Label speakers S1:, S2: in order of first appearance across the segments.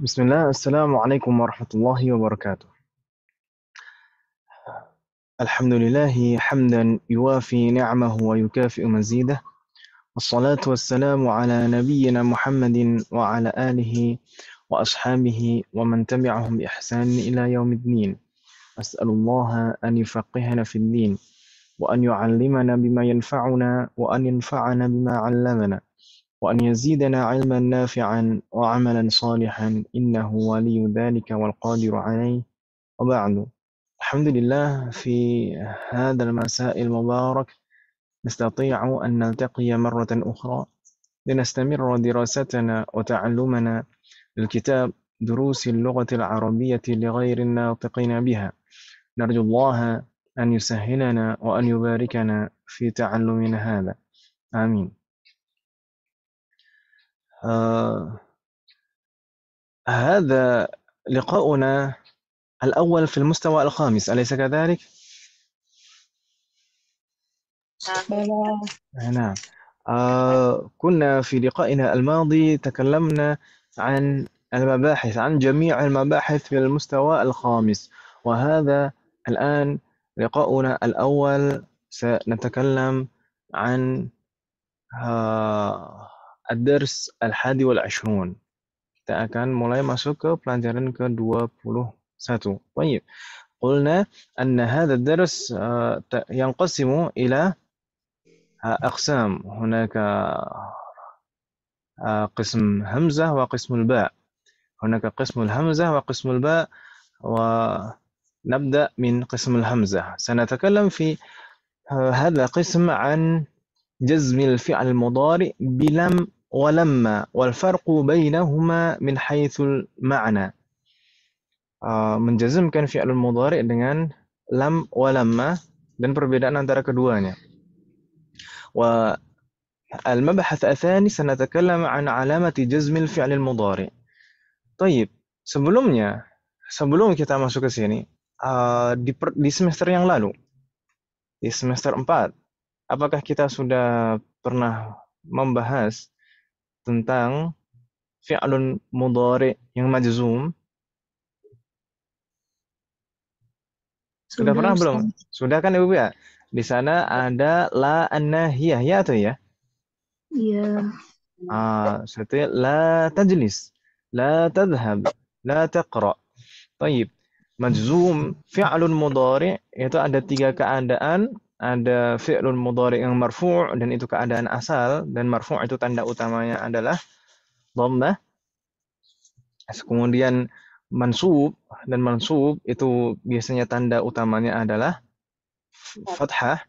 S1: بسم الله. السلام عليكم ورحمة الله وبركاته. الحمد لله حمدا يوافي نعمه ويكافئ مزيده. والصلاة والسلام على نبينا محمد وعلى آله وأصحابه ومن تبعهم بإحسان إلى يوم الدين. أسأل الله أن يفقهنا في الدين وأن يعلمنا بما ينفعنا وأن ينفعنا بما علمنا. وأن يزيدنا علما نافعا وعملا صالحا إنه ولي ذلك والقادر عليه. وبعد الحمد لله في هذا المساء المبارك نستطيع أن نلتقي مرة أخرى لنستمر دراستنا وتعلمنا للكتاب دروس اللغة العربية لغير الناطقين بها. نرجو الله أن يسهلنا وأن يباركنا في تعلمنا هذا. آمين. آه هذا لقاؤنا الأول في المستوى الخامس أليس كذلك؟ نعم. آه كنا في لقائنا الماضي تكلمنا عن المباحث عن جميع المباحث في المستوى الخامس. وهذا الآن لقاؤنا الأول سنتكلم عن آه الدرس الحادي والعشرون. kita akan mulai masuk ke pelajaran ke-21. طيب. قلنا أن هذا الدرس ينقسم إلى أقسام. هناك قسم همزة وقسم الباء. هناك قسم الهمزة وقسم الباء ونبدأ من قسم الهمزة. سنتكلم في هذا القسم عن جزم الفعل المضارع بلم ولما والفرق بينهما من حيث المعنى menjazmkan fi'il mudhari dengan lam walamma dan perbedaan antara keduanya. والمبحث الثاني سنتكلم عن علامة جزم الفعل المضارع. طيب, sebelumnya, sebelum kita masuk ke sini, uh, di, per, di semester yang lalu, di semester 4, apakah kita sudah pernah membahas tentang fi'lun mudhari yang majzum? Sudah, Sudah pernah belum? Sudah kan Ibu ya? Di sana ada la an-nahiyah ya atau ya?
S2: Iya.
S1: Ah, seperti la tajlis, la tadhhab, la taqra. Baik. Majzum fi'lun mudhari itu ada tiga keadaan, ada fi'lun mudhari yang marfu' dan itu keadaan asal dan marfu' itu tanda utamanya adalah dhammah. Kemudian mansub dan mansub itu biasanya tanda utamanya adalah fathah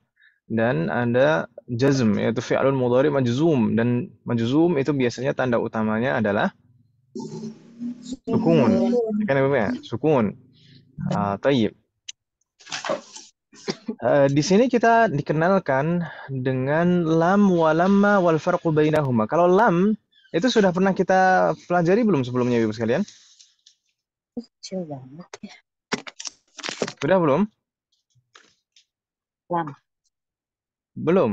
S1: dan ada jazm yaitu fi'lun mudhari majzum dan majzum itu biasanya tanda utamanya adalah sukun. Kan ya? Sukun. Ah, tayyib. Uh, di sini kita dikenalkan dengan lam walama wal farqu. Kalau lam itu sudah pernah kita pelajari belum sebelumnya Ibu sekalian? Ya. Sudah belum?
S2: Lam.
S1: Belum.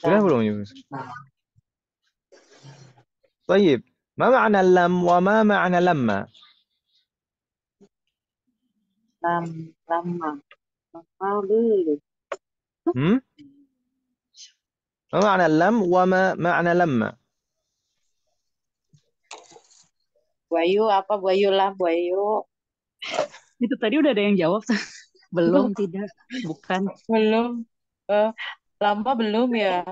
S1: Sudah belum Ibu? Baik. Ma ma'na lam wa ma ma'na
S2: lamma? Lam, lamma.
S1: hmm? ما معنى اللم وما معنى لما
S2: Buayu apa Buayu lah Buayu
S3: itu tadi udah ada yang jawab belum tidak bukan
S2: belum uh, lama belum ya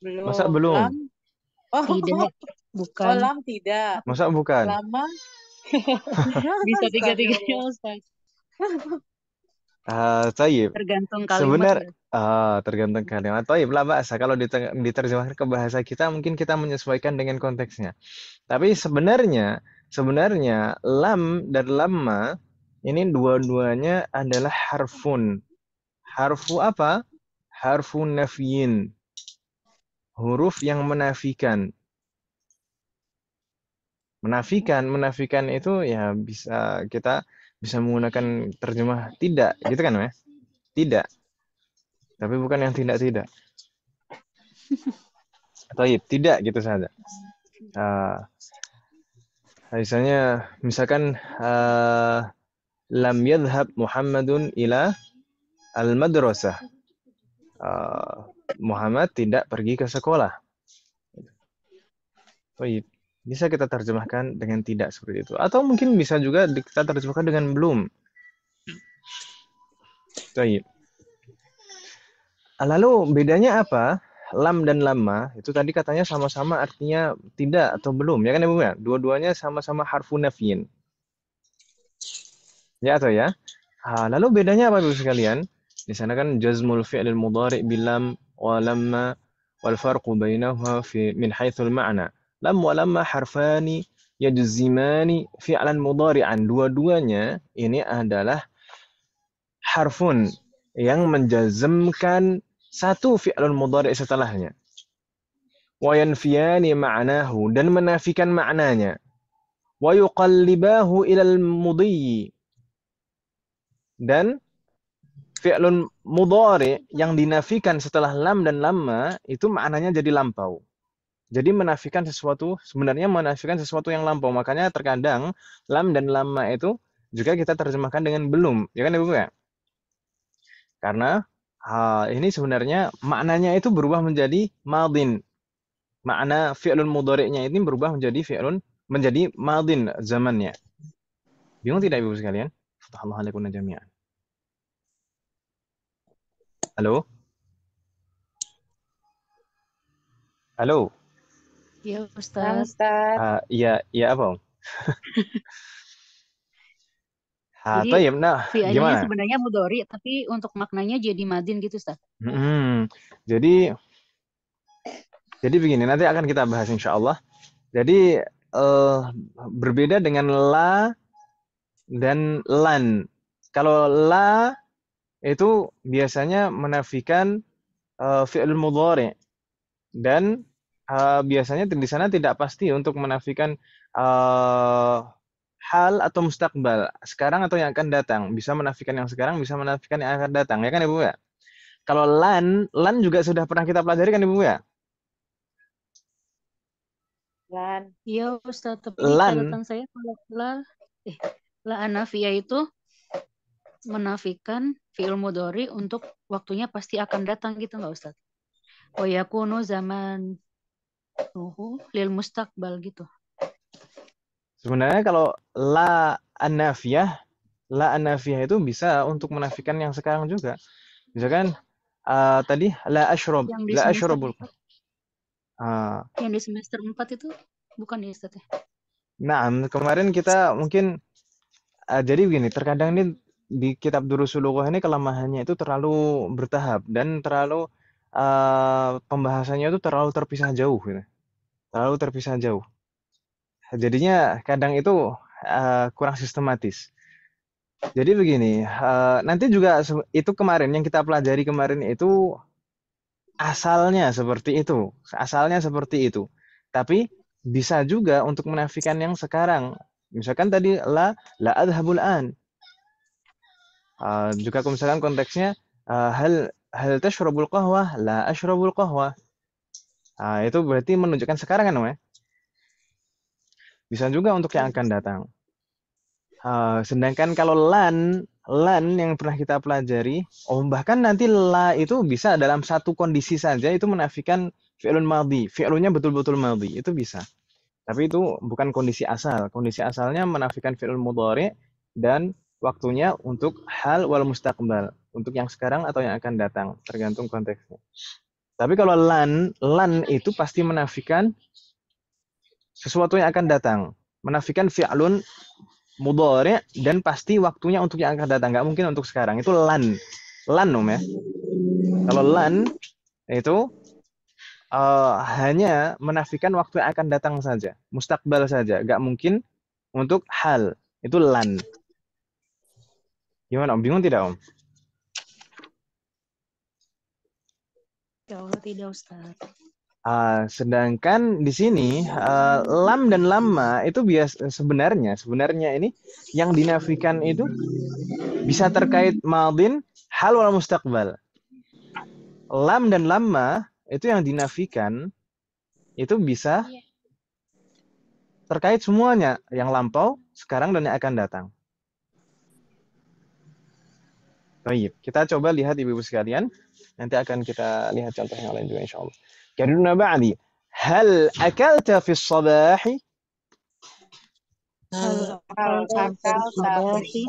S2: belum
S1: masa belum
S2: lam?
S3: oh tidak bukan
S2: oh lam tidak
S1: masa bukan
S2: lama
S3: bisa tiga tiganya Ustaz
S1: Uh.
S3: Tergantung kalimat.
S1: Sebenar, uh, tergantung kalimat. Tayyib lah bahasa. Kalau diterjemahkan ke bahasa kita, mungkin kita menyesuaikan dengan konteksnya. Tapi sebenarnya, sebenarnya lam dan lamma ini dua-duanya adalah harfun. Harfu apa? Harfun nafiyin. Huruf yang menafikan. Menafikan, menafikan itu ya bisa kita bisa menggunakan terjemah tidak, gitu kan, Mas? Tidak. Tapi bukan yang tidak-tidak. Taib, tidak gitu saja. Uh, Misalnya, misalkan uh, lam yadhhab Muhammadun ila al-madrasah. Uh, Muhammad tidak pergi ke sekolah. Baik. Bisa kita terjemahkan dengan tidak seperti itu. Atau mungkin bisa juga kita terjemahkan dengan belum. Baik. Lalu bedanya apa? Lam dan lama itu tadi katanya sama-sama artinya tidak atau belum ya kan Ibu ya? Dua-duanya sama-sama harfu nafyin. Ya atau ya? Ha, lalu bedanya apa Ibu sekalian? Di sana kan jazmul fi'lil mudhari bilam wa lamma wal farqu bainahuma fi min haitsul ma'na. Lam wa lamma harfani yajzimani fi'lan mudhari'an. Dua-duanya ini adalah harfun yang menjazmkan satu fi'lun mudhari' setelahnya. Wa yanfiyani ma'nahu dan menafikan maknanya. Wa yuqallibahu ilal mudhi. Dan fi'lun mudhari' yang dinafikan setelah lam dan lamma itu maknanya jadi lampau. Jadi menafikan sesuatu, sebenarnya menafikan sesuatu yang lampau. Makanya terkadang lam dan lama itu juga kita terjemahkan dengan belum. Ya kan Ibu ya? Karena hal ini sebenarnya maknanya itu berubah menjadi madin. Makna fi'lun mudhari'nya ini berubah menjadi fi'lun menjadi madin zamannya. Bingung tidak Ibu sekalian? Alhamdulillah jami'an. Halo? Halo?
S3: Iya, Ustaz.
S2: Ustaz.
S1: Ah, iya, iya apa, Om? Ha,
S3: Jadi
S1: tayyib. Nah, gimana?
S3: sebenarnya mudhari, tapi untuk maknanya jadi madin gitu, Ustaz.
S1: Hmm, jadi jadi begini, nanti akan kita bahas insya Allah. Jadi eh, berbeda dengan la dan lan. Kalau la itu biasanya menafikan eh, fi'il mudhari dan eh, biasanya di sana tidak pasti untuk menafikan eh, hal atau mustakbal, sekarang atau yang akan datang. Bisa menafikan yang sekarang, bisa menafikan yang akan datang, ya kan Ibu ya? Kalau lan, lan juga sudah pernah kita pelajari kan Ibu ya?
S2: Lan.
S3: Iya, Ustaz. Tapi
S1: Lan.
S3: catatan saya kalau la, eh, la anafiyah itu menafikan fi'il mudhari untuk waktunya pasti akan datang gitu nggak Ustaz? Wa yakunu zaman nuhu lil mustaqbal gitu.
S1: Sebenarnya kalau la anafiyah, la anafiyah itu bisa untuk menafikan yang sekarang juga. Misalkan eh, tadi la ashrob, la ashrobul. Ah,
S3: yang di semester 4 itu bukan ya Ustaz ya?
S1: nah, kemarin kita mungkin eh, jadi begini, terkadang ini di kitab Durusul Lughah ini kelemahannya itu terlalu bertahap dan terlalu eh, pembahasannya itu terlalu terpisah jauh gitu. Terlalu terpisah jauh. Jadinya kadang itu eh, kurang sistematis. Jadi begini, eh, nanti juga itu kemarin yang kita pelajari kemarin itu asalnya seperti itu, asalnya seperti itu. Tapi bisa juga untuk menafikan yang sekarang. Misalkan tadi la la adhabul an. Eh, juga misalkan konteksnya eh, hal hal tashrabul qahwah la ashrabul qahwah. Ah, itu berarti menunjukkan sekarang kan, Om, ya? Bisa juga untuk yang akan datang. Eh, sedangkan kalau lan, lan yang pernah kita pelajari, oh bahkan nanti la itu bisa dalam satu kondisi saja itu menafikan fi'lun madhi. Fi'lunya betul-betul madhi, itu bisa. Tapi itu bukan kondisi asal. Kondisi asalnya menafikan fi'lun mudhari dan waktunya untuk hal wal mustaqbal. Untuk yang sekarang atau yang akan datang, tergantung konteksnya. Tapi kalau lan, lan itu pasti menafikan sesuatu yang akan datang. Menafikan fi'lun mudhari dan pasti waktunya untuk yang akan datang. Nggak mungkin untuk sekarang. Itu lan. Lan om ya. Kalau lan itu eh, hanya menafikan waktu yang akan datang saja. Mustakbal saja. Nggak mungkin untuk hal. Itu lan. Gimana om? Bingung tidak om
S3: Ya Allah tidak Ustaz.
S1: Ah, sedangkan di sini eh, lam dan lama itu biasa sebenarnya sebenarnya ini yang dinafikan itu bisa terkait madin hal wal mustaqbal. Lam dan lama itu yang dinafikan itu bisa terkait semuanya yang lampau, sekarang dan yang akan datang. Baik, kita coba lihat ibu-ibu sekalian. Nanti akan kita lihat contoh yang lain juga insya Allah. Karuna ba'di. Hal akalta fi sabahi?
S3: Hal akalta fi
S2: sabahi?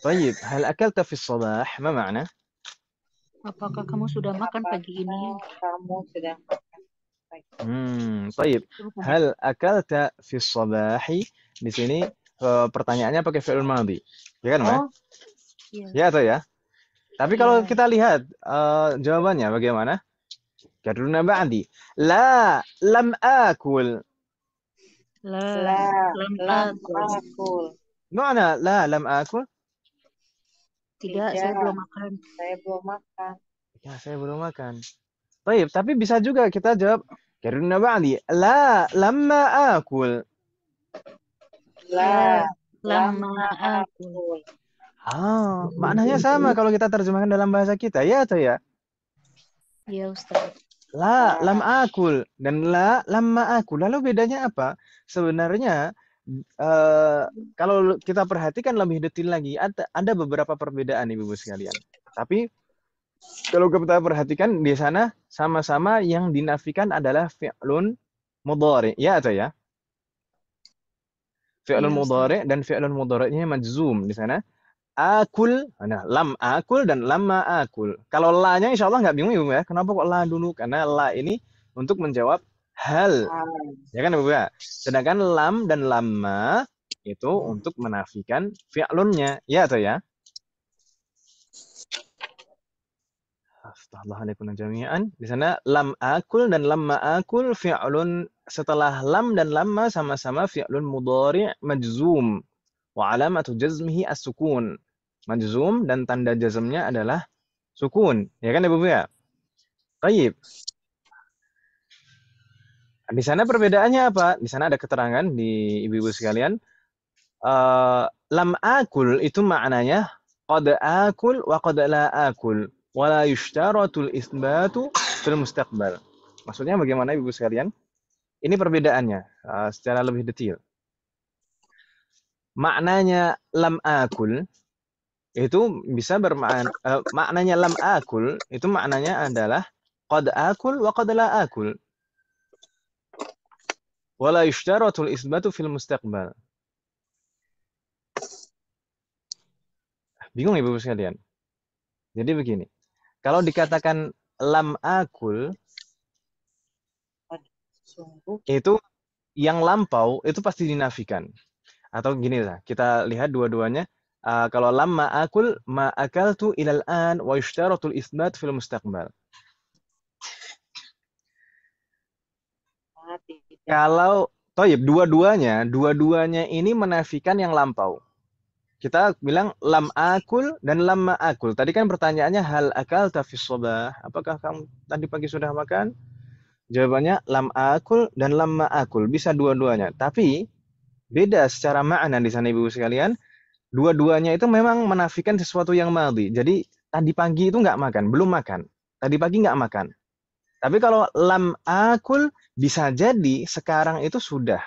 S1: Baik, hal akalta fi sabah? Apa makna?
S3: Apakah kamu sudah makan pagi ini?
S2: Kamu sudah.
S1: Hmm,
S3: baik.
S1: Hal akalta fi sabahi? Di sini eh, pertanyaannya pakai fi'il madhi. Ya kan,
S2: oh, Ma?
S3: Iya.
S1: Ya atau ya? Tapi kalau
S3: yeah.
S1: kita lihat uh, jawabannya bagaimana? Karuna ba'di. La lam akul.
S3: La,
S2: la
S3: lam, akul.
S1: Mana la lam akul?
S3: Tidak, saya belum makan.
S2: Saya belum makan.
S1: Ya, saya belum makan. Baik, tapi bisa juga kita jawab karuna ba'di. La lamma akul.
S2: La
S3: lamma akul.
S1: Ah, maknanya sama kalau kita terjemahkan dalam bahasa kita, ya atau ya?
S3: Ya Ustaz.
S1: La, lam akul dan la, lamma akul. Lalu bedanya apa? Sebenarnya eh, kalau kita perhatikan lebih detail lagi, ada, ada beberapa perbedaan ibu-ibu sekalian. Tapi kalau kita perhatikan di sana sama-sama yang dinafikan adalah fi'lun mudhari, ya atau ya? Fi'lun
S3: Iya, Ustaz.
S1: mudhari dan fi'lun mudhari'nya majzum di sana. Akul, nah lam akul dan lamma akul. Kalau la-nya insya Allah nggak bingung ibu ya. Kenapa kok la dulu? Karena la ini untuk menjawab hal,
S2: Ah,
S1: ya kan ibu ya. Sedangkan lam dan lamma itu untuk menafikan fi'lunnya, ya atau ya? Astaghfirullahaladzim jami'an. Di sana lam akul dan lamma akul fi'lun setelah lam dan lamma sama-sama fi'lun mudhari' majzum. Wa alamatu jazmihi as-sukun. Majzum dan tanda jazmnya adalah sukun. Ya kan Ibu ya? Baik. Di sana perbedaannya apa? Di sana ada keterangan di ibu-ibu sekalian. Eh, lam akul itu maknanya qad akul wa qad la akul wa la yushtaratul isbatu fil mustaqbal. Maksudnya bagaimana ibu sekalian? Ini perbedaannya eh, secara lebih detail. Maknanya lam akul itu bisa bermakna eh, maknanya lam akul itu maknanya adalah qad akul wa qad la akul. Wala yushtaratul isbatu fil mustaqbal. Bingung ibu sekalian. Jadi begini. Kalau dikatakan lam akul itu yang lampau itu pasti dinafikan. Atau gini lah, kita lihat dua-duanya. Uh, kalau lam ma'akul ma'akaltu ilal an wa yushtaratul isbat fil mustaqbal.
S2: Ah.
S1: Kalau toyib dua-duanya, dua-duanya ini menafikan yang lampau. Kita bilang lam akul dan lam ma'akul. Tadi kan pertanyaannya hal akal tafis sobah. Apakah kamu tadi pagi sudah makan? Jawabannya lam akul dan lam ma'akul. Bisa dua-duanya. Tapi beda secara makna di sana ibu sekalian. Dua-duanya itu memang menafikan sesuatu yang maldi. Jadi tadi pagi itu nggak makan, belum makan. Tadi pagi nggak makan. Tapi kalau lam akul bisa jadi sekarang itu sudah.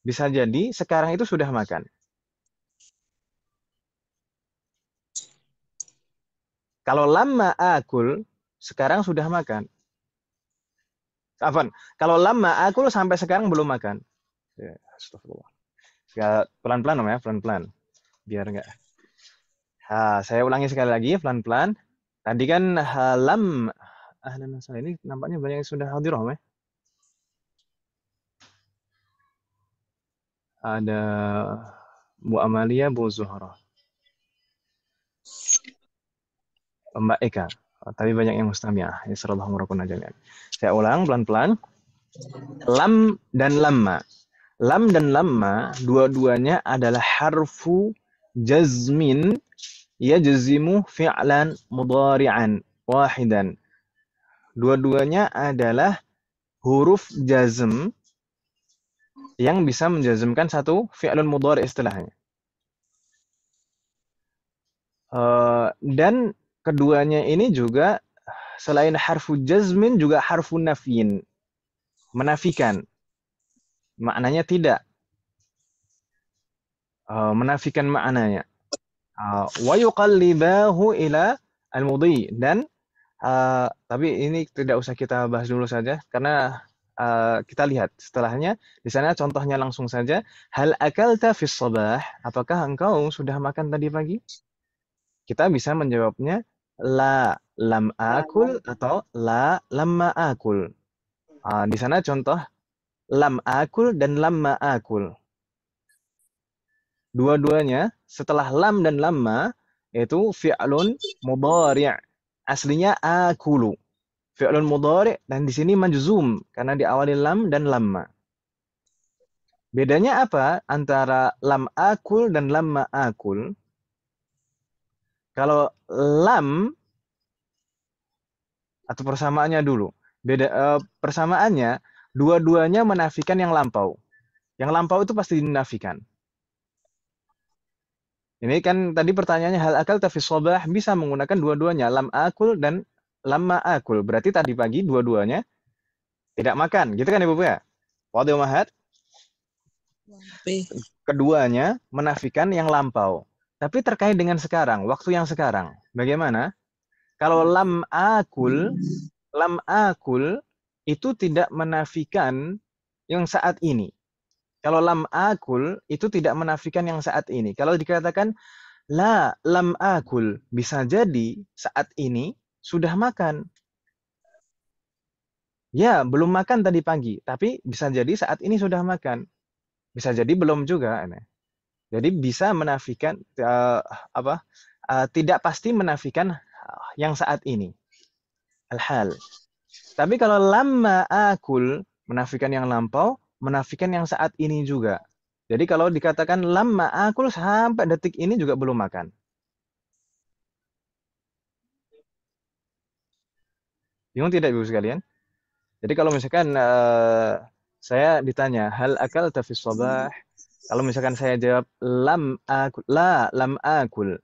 S1: Bisa jadi sekarang itu sudah makan. Kalau lama akul, sekarang sudah makan. Afan, kalau lama akul sampai sekarang belum makan. Ya, astagfirullah. Pelan-pelan ya, pelan-pelan. Biar enggak. Ha, saya ulangi sekali lagi pelan-pelan. Tadi kan halam ahlan saya ini nampaknya banyak yang sudah hadir Om ya. Ada Bu Amalia, Bu Zuhra. Mbak Eka. Oh, tapi banyak yang mustami'ah. Ya sallallahu merupakan jami'an. Saya ulang pelan-pelan. Lam dan lamma. Lam dan lamma dua-duanya adalah harfu jazmin yajzimu fi'lan mudhari'an wahidan. Dua-duanya adalah huruf jazm yang bisa menjazmkan satu fi'lun mudhari istilahnya. Uh, dan keduanya ini juga selain harfu jazmin juga harfu nafyin menafikan Maknanya tidak. Uh, menafikan maknanya. Uh, wa yuqallibahu ila al-mudhi. Dan uh, tapi ini tidak usah kita bahas dulu saja. Karena uh, kita lihat setelahnya. Di sana contohnya langsung saja. Hal akalta fis sabah? Apakah engkau sudah makan tadi pagi? Kita bisa menjawabnya la lam akul atau la lamma akul. Uh, di sana contoh lam akul dan lamma akul dua-duanya setelah lam dan lamma itu fi'lun mudhari' aslinya akulu. Fi'lun mudhari' dan di sini majzum karena diawali lam dan lamma. Bedanya apa antara lam akul dan lamma akul? Kalau lam atau persamaannya dulu. Beda uh, persamaannya dua-duanya menafikan yang lampau. Yang lampau itu pasti dinafikan ini kan tadi pertanyaannya hal akal tapi sobah bisa menggunakan dua-duanya lam akul dan lamma akul. Berarti tadi pagi dua-duanya tidak makan, gitu kan Ibu ya? Wadil mahat. Keduanya menafikan yang lampau. Tapi terkait dengan sekarang, waktu yang sekarang. Bagaimana? Kalau lam akul, lam akul itu tidak menafikan yang saat ini. Kalau lam akul itu tidak menafikan yang saat ini. Kalau dikatakan la lam akul bisa jadi saat ini sudah makan. Ya, belum makan tadi pagi, tapi bisa jadi saat ini sudah makan. Bisa jadi belum juga. Jadi bisa menafikan uh, apa? Uh, tidak pasti menafikan yang saat ini. Al-hal. Tapi kalau lama akul menafikan yang lampau, menafikan yang saat ini juga. Jadi kalau dikatakan lama akul sampai detik ini juga belum makan. Bingung tidak Ibu sekalian? Jadi kalau misalkan uh, saya ditanya hal akal tafis sabah, kalau misalkan saya jawab lam akul, la lam akul.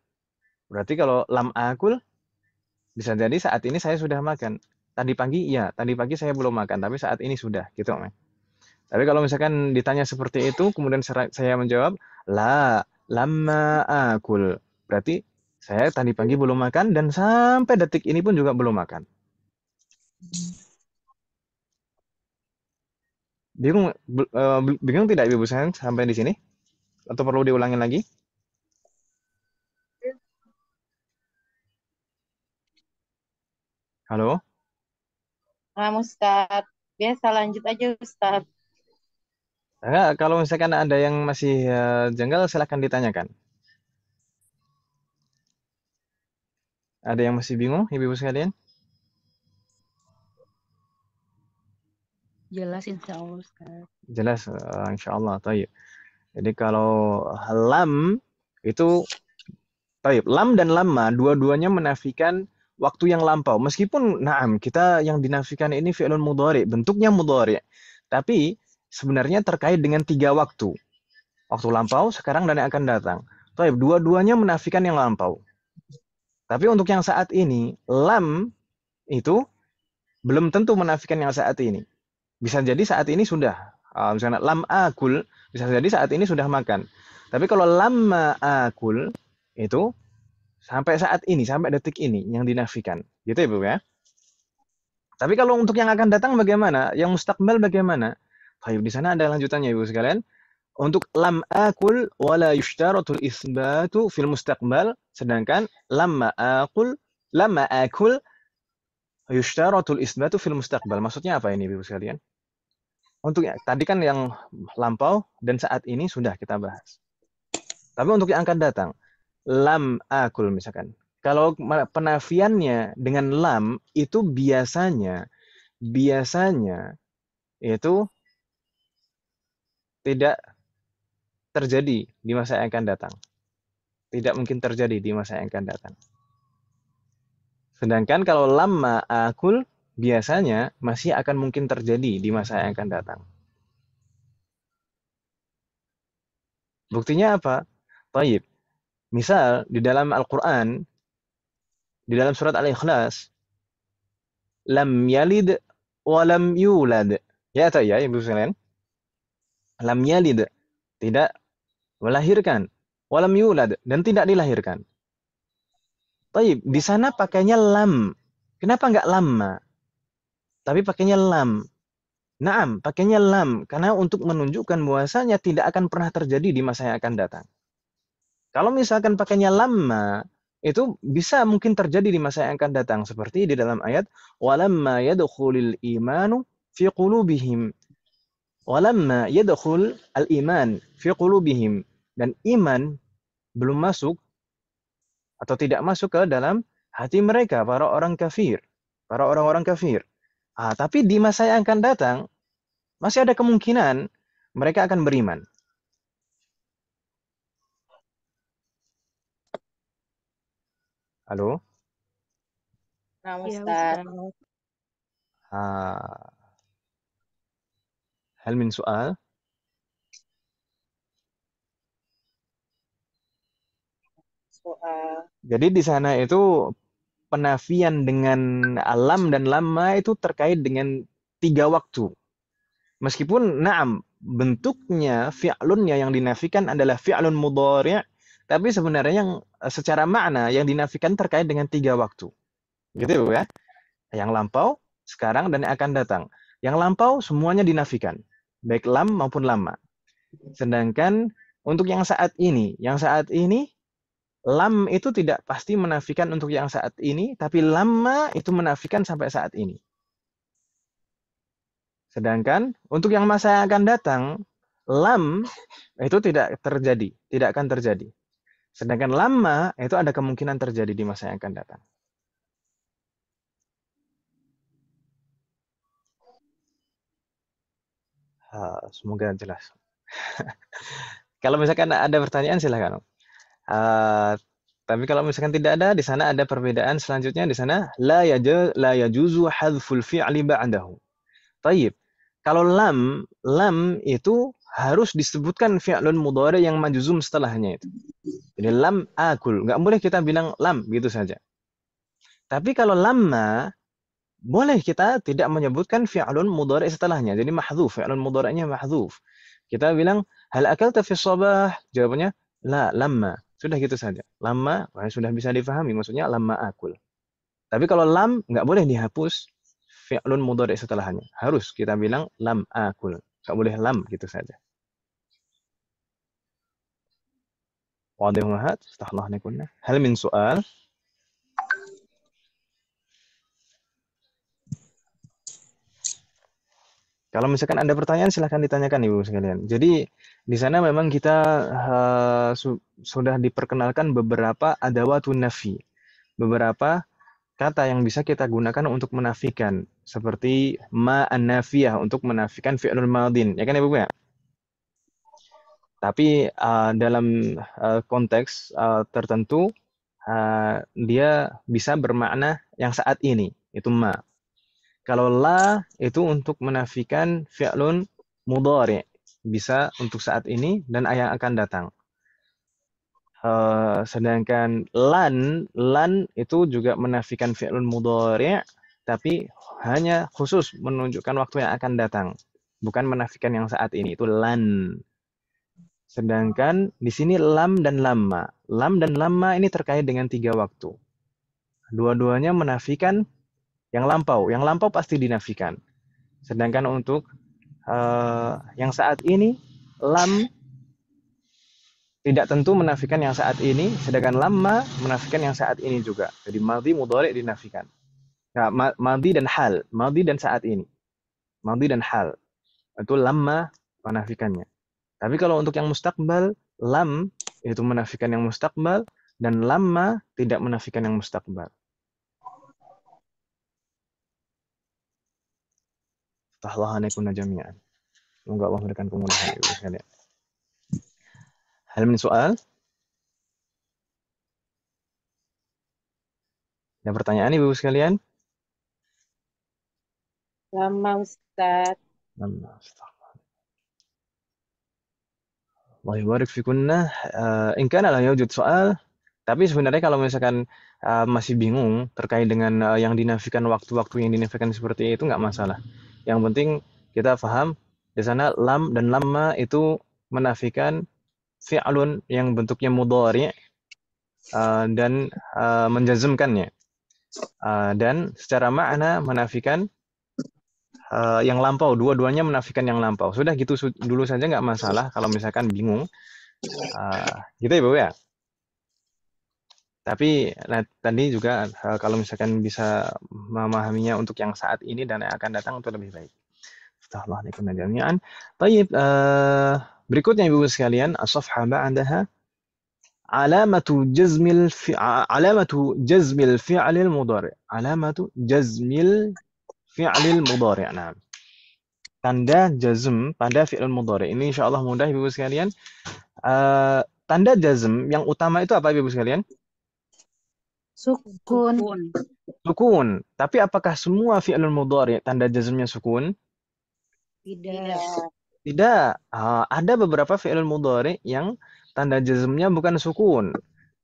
S1: Berarti kalau lam akul bisa jadi saat ini saya sudah makan. Tadi pagi iya, tadi pagi saya belum makan, tapi saat ini sudah, gitu. Tapi kalau misalkan ditanya seperti itu, kemudian saya menjawab, la, lama akul. Berarti saya tadi pagi belum makan dan sampai detik ini pun juga belum makan. Bingung, uh, bingung tidak Ibu sayang sampai di sini? Atau perlu diulangin lagi? Halo?
S2: Nah, Ustaz. Biasa lanjut aja Ustaz.
S1: Nah, kalau misalkan ada yang masih uh, janggal, silahkan ditanyakan. Ada yang masih bingung, ibu-ibu sekalian?
S3: Jelas insya Allah Ustaz.
S1: Jelas, uh, insya Allah. Taib. Jadi kalau lam itu, taib. Lam dan lama, dua-duanya menafikan waktu yang lampau. Meskipun, naam, kita yang dinafikan ini fi'lun mudhari, bentuknya mudhari. Tapi sebenarnya terkait dengan tiga waktu. Waktu lampau, sekarang, dan yang akan datang. Taib, dua-duanya menafikan yang lampau. Tapi untuk yang saat ini, lam itu belum tentu menafikan yang saat ini. Bisa jadi saat ini sudah. Uh, misalnya lam akul, bisa jadi saat ini sudah makan. Tapi kalau lama akul, itu sampai saat ini, sampai detik ini yang dinafikan. Gitu ya, Bu ya. Tapi kalau untuk yang akan datang bagaimana? Yang mustakbal bagaimana? Baik, di sana ada lanjutannya Ibu sekalian. Untuk lam akul wala yushtaratul isbatu fil mustaqbal sedangkan lamma akul lamma akul yushtaratul isbatu fil mustaqbal. Maksudnya apa ini Ibu sekalian? Untuk ya, tadi kan yang lampau dan saat ini sudah kita bahas. Tapi untuk yang akan datang, lam akul misalkan. Kalau penafiannya dengan lam itu biasanya biasanya itu tidak terjadi di masa yang akan datang. Tidak mungkin terjadi di masa yang akan datang. Sedangkan kalau lama akul biasanya masih akan mungkin terjadi di masa yang akan datang. Buktinya apa? Taib. Misal di dalam Al-Quran, di dalam surat Al-Ikhlas, lam yalid wa lam yulad. Ya atau ya, Ibu sekalian? Lam yalid tidak melahirkan, walam yulad dan tidak dilahirkan. Taib, di sana pakainya lam. Kenapa enggak lama? Tapi pakainya lam. Naam, pakainya lam karena untuk menunjukkan bahwasanya tidak akan pernah terjadi di masa yang akan datang. Kalau misalkan pakainya lama, itu bisa mungkin terjadi di masa yang akan datang seperti di dalam ayat walamma yadkhulul imanu fi qulubihim walamma yadkhul al-iman fi qulubihim dan iman belum masuk atau tidak masuk ke dalam hati mereka para orang kafir para orang-orang kafir ah, tapi di masa yang akan datang masih ada kemungkinan mereka akan beriman Halo?
S2: Nah, Ustaz.
S3: Ustaz.
S1: Ah. هل من سؤال؟
S2: Soal
S1: Jadi di sana itu penafian dengan alam dan lama itu terkait dengan tiga waktu. Meskipun naam bentuknya fi'lunnya yang dinafikan adalah fi'lun mudhari' tapi sebenarnya yang secara makna yang dinafikan terkait dengan tiga waktu. Gitu ya. Yang lampau, sekarang dan yang akan datang. Yang lampau semuanya dinafikan, baik lam maupun lama. Sedangkan untuk yang saat ini, yang saat ini lam itu tidak pasti menafikan untuk yang saat ini, tapi lama itu menafikan sampai saat ini. Sedangkan untuk yang masa yang akan datang, lam itu tidak terjadi, tidak akan terjadi. Sedangkan lama itu ada kemungkinan terjadi di masa yang akan datang. Ha, semoga jelas. kalau misalkan ada pertanyaan silahkan. Uh, tapi kalau misalkan tidak ada, di sana ada perbedaan selanjutnya di sana la yaj la yajuzu hadzful fi'li ba'dahu. Taib. Kalau lam, lam itu harus disebutkan fi'lun mudhari yang majzum setelahnya itu. Jadi lam akul, nggak boleh kita bilang lam gitu saja. Tapi kalau lama boleh kita tidak menyebutkan fi'lun mudhari setelahnya. Jadi mahdzuf, fi'lun mudhari'nya mahdzuf. Kita bilang hal akalta fi sabah? Jawabannya la lamma. Sudah gitu saja. Lama sudah bisa difahami maksudnya lama akul. Tapi kalau lam nggak boleh dihapus fi'lun mudhari setelahnya. Harus kita bilang lam akul. Nggak boleh lam gitu saja. واضح هذا استغفر الله لكم هل من سؤال Kalau misalkan ada pertanyaan silahkan ditanyakan Ibu sekalian. Jadi di sana memang kita uh, su sudah diperkenalkan beberapa adawatun nafi. Beberapa kata yang bisa kita gunakan untuk menafikan seperti ma an-nafiyah untuk menafikan fi'lul madin. Ya kan Ibu ya? Tapi uh, dalam uh, konteks uh, tertentu uh, dia bisa bermakna yang saat ini, itu ma. Kalau la itu untuk menafikan fi'lun mudhari, bisa untuk saat ini dan yang akan datang. Uh, sedangkan lan, lan itu juga menafikan fi'lun mudhari, tapi hanya khusus menunjukkan waktu yang akan datang, bukan menafikan yang saat ini. Itu lan. Sedangkan di sini lam dan lama. Lam dan lama ini terkait dengan tiga waktu. Dua-duanya menafikan yang lampau, yang lampau pasti dinafikan. Sedangkan untuk uh, yang saat ini, lam tidak tentu menafikan yang saat ini, sedangkan lama menafikan yang saat ini juga. Jadi maldi mudhari dinafikan. Nah, maldi dan hal, maldi dan saat ini. Maldi dan hal. Itu lama menafikannya. Tapi kalau untuk yang mustakbal, lam itu menafikan yang mustakbal dan lama tidak menafikan yang mustakbal. Tahlah kunna jami'an. Semoga Allah memberikan kemudahan Ibu sekalian. Hal min soal? Ada pertanyaan Ibu sekalian?
S2: lama Ustaz.
S1: Lama Ustaz. Allah yubarik fikunna. Uh, in kana la yujud soal. Tapi sebenarnya kalau misalkan uh, masih bingung terkait dengan uh, yang dinafikan waktu-waktu yang dinafikan seperti itu nggak masalah. Yang penting kita paham Di sana lam dan lamma itu menafikan fi'lun yang bentuknya mudhari uh, dan uh, menjazmkannya. Uh, dan secara makna menafikan uh, yang lampau. Dua-duanya menafikan yang lampau. Sudah gitu dulu saja nggak masalah kalau misalkan bingung. Uh, gitu ya, Bu ya. Tapi nah, tadi juga uh, kalau misalkan bisa memahaminya untuk yang saat ini dan yang akan datang itu lebih baik. Jami'an. Tayyib, uh, berikutnya Ibu sekalian, as-safha ba'daha alamatu jazmil alamatu jazmil fi'lil mudhari. Alamatu jazmil fi'lil mudhari. Nah. Tanda jazm pada fi'il mudhari. Ini insyaallah mudah Ibu sekalian. Uh, tanda jazm yang utama itu apa Ibu sekalian?
S2: Sukun.
S1: Sukun. Tapi apakah semua fi'lul mudhari tanda jazmnya sukun?
S3: Tidak.
S1: Tidak. Ah, ada beberapa fi'lul mudhari yang tanda jazmnya bukan sukun.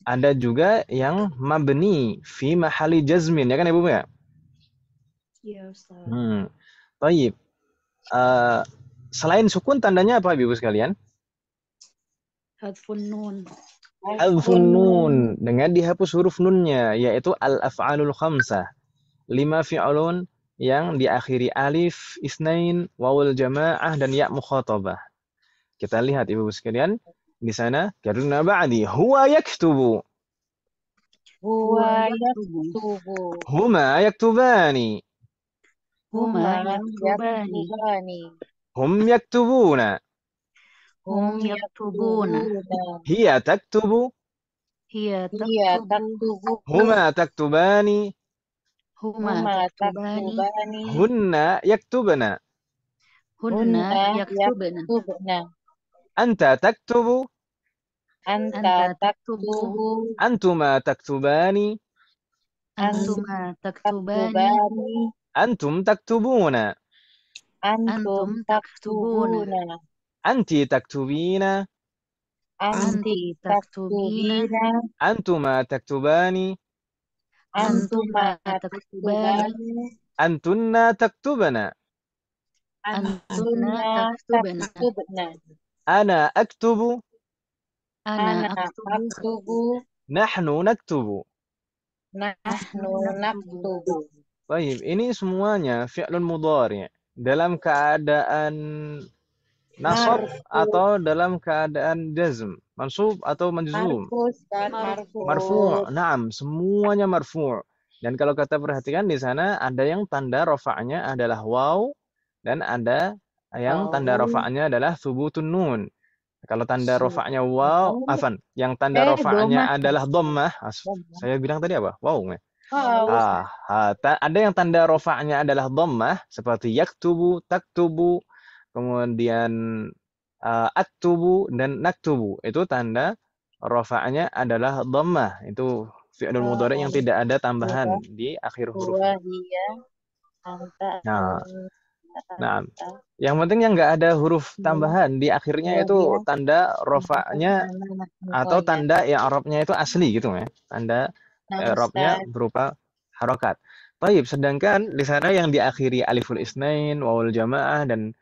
S1: Ada juga yang mabni fi mahali jazmin, ya kan Ibu ya?
S3: Iya, Ustaz.
S1: Hmm. Baik. Uh, selain sukun tandanya apa Ibu sekalian?
S3: Hadfun nun.
S1: Hadfun nun dengan dihapus huruf nunnya yaitu al-af'alul khamsah. Lima fi'lun yang diakhiri alif, isnain, wawul jamaah dan ya mukhatabah. Kita lihat Ibu sekalian di sana karena ba'di huwa yaktubu.
S2: Huwa yaktubu.
S1: Huma yaktubani.
S3: Huma yaktubani.
S1: Hum yaktubuna.
S3: Hum yaktubuna.
S1: Hiya taktubu.
S3: Hiya taktubu.
S2: taktubu.
S1: Huma taktubani.
S3: Huma taktubani.
S1: Hunna yaktubna.
S3: Hunna yaktubna.
S1: Anta taktubu.
S2: Anta taktubu.
S1: Antuma taktubani.
S3: Antuma. Taktubani.
S1: Antum taktubuna.
S2: Antum taktubuna.
S1: Anti taktubina.
S2: Anti
S3: taktubina.
S1: Antuma taktubani.
S2: Antuma taktubani.
S1: Antunna taktubna.
S3: Antuna
S2: Antunna
S3: taktubna.
S1: Ana aktubu.
S3: Ana aktubu.
S2: aktubu.
S1: Nahnu naktubu.
S2: Nahnu naktubu.
S1: Baik, ini semuanya fi'lun mudhari dalam keadaan nasab atau dalam keadaan jazm, mansub atau majzum.
S2: Marfu,
S1: na'am, semuanya marfu'. Dan kalau kita perhatikan di sana ada yang tanda rafa'nya adalah waw dan ada yang tanda rafa'nya adalah thubutun nun. Kalau tanda rafa'nya waw, afan, yang tanda
S2: Eh, dhammah.
S1: adalah dhammah.
S2: Dhammah.
S1: Saya bilang tadi apa? Waw. ya?
S2: Wow.
S1: Ah, ah, ada yang tanda rofaknya adalah dhammah seperti yaktubu, taktubu, kemudian ah, aktubu dan naktubu. Itu tanda rofaknya adalah dhammah. Itu fi'lul mudhari yang tidak ada tambahan di akhir huruf.
S2: Anta
S1: Nah, nah, yang penting yang nggak ada huruf
S2: Hmm.
S1: tambahan di akhirnya
S2: Iya,
S1: itu
S2: iya.
S1: tanda rofaknya atau
S2: Oh, iya.
S1: tanda yang Arabnya itu asli gitu ya. Tanda I'rabnya
S2: Ustaz.
S1: berupa harokat. Taib, sedangkan di sana yang diakhiri aliful isnain, wawul jamaah dan uh,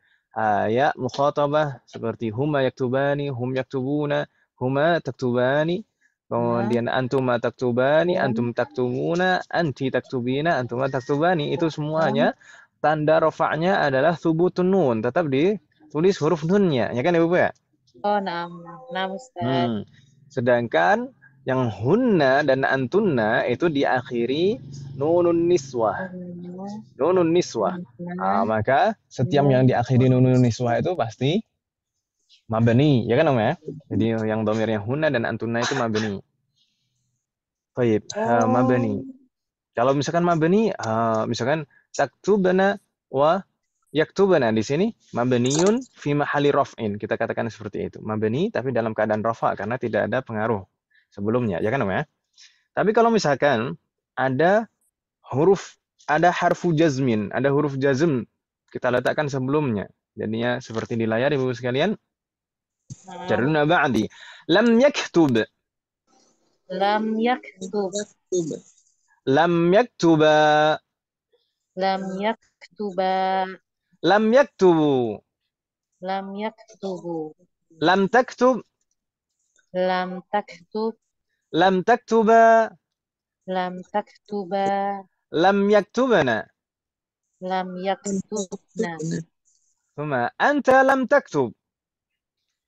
S1: ya mukhatabah seperti huma yaktubani, hum yaktubuna, huma taktubani, kemudian antuma taktubani, antum taktubuna, anti taktubina, antuma taktubani, itu semuanya tanda rofaknya adalah thubutun nun, tetap ditulis huruf nunnya, ya kan Ibu ya?
S2: Oh, naam. Naam, Ustaz.
S1: Hmm. Sedangkan yang hunna dan antunna itu diakhiri nunun niswah. Nunun niswah. Ah,
S2: Nah,
S1: maka setiap yang diakhiri nunun niswah itu pasti mabni, ya kan Om ya? Jadi yang domirnya hunna dan antunna itu mabni. Baik, ah,
S2: Oh.
S1: mabni. Kalau misalkan mabni, ah, misalkan taktubana wa yaktubana di sini mabniun fi mahali raf'in. Kita katakan seperti itu. Mabni tapi dalam keadaan rafa karena tidak ada pengaruh sebelumnya, ya kan Om ya? Tapi kalau misalkan ada huruf ada harfu jazmin, ada huruf jazm kita letakkan sebelumnya. Jadinya seperti di layar Ibu sekalian. Jaruna ba'di. Lam yaktub.
S2: Lam yaktub.
S1: Lam yaktuba.
S2: Lam yaktuba.
S1: Lam yaktubu.
S2: Lam yaktubu.
S1: Lam taktub,
S2: Lam taktub.
S1: lam taktuba,
S2: Lam taktuba.
S1: Lam yaktubana.
S2: Lam yaktubna.
S1: Thumma anta lam taktub.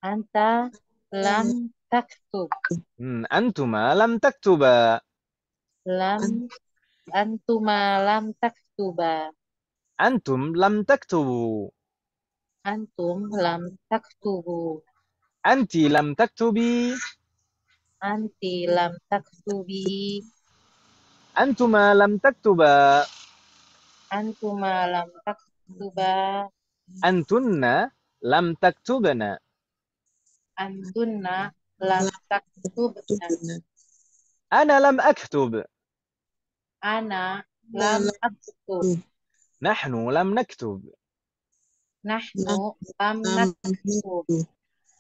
S2: Anta lam taktub.
S1: Hmm, antuma lam taktuba.
S2: Lam antuma lam taktuba.
S1: Antum lam taktubu.
S2: Antum lam taktubu.
S1: Anti lam taktubi.
S2: Anti lam taktubi.
S1: Antuma lam taktuba.
S2: Antuma lam taktuba.
S1: Antunna lam taktubna.
S2: Antunna lam taktubna.
S1: Ana lam aktub.
S2: Ana lam aktub.
S1: Nahnu lam naktub.
S2: Nahnu lam naktub.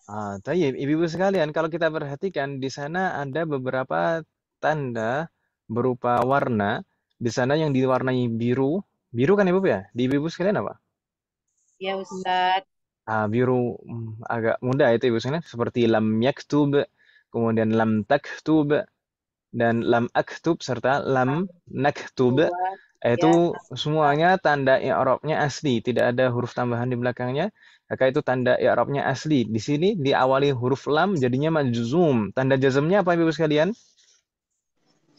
S1: Ah, tayyib. Ibu-ibu sekalian, kalau kita perhatikan di sana ada beberapa tanda berupa warna. Di sana yang diwarnai biru. Biru kan ibu ya? Di ibu-ibu sekalian apa?
S2: Ya Ustaz.
S1: Ah, biru mm, agak muda itu ibu sekalian. Seperti lam yaktub, kemudian lam taktub, dan lam aktub, serta lam naktub.
S2: Dua.
S1: Itu semuanya tanda i'rabnya asli, tidak ada huruf tambahan di belakangnya. Maka itu tanda i'rabnya asli. Di sini diawali huruf lam jadinya majzum. Tanda jazmnya apa Ibu sekalian?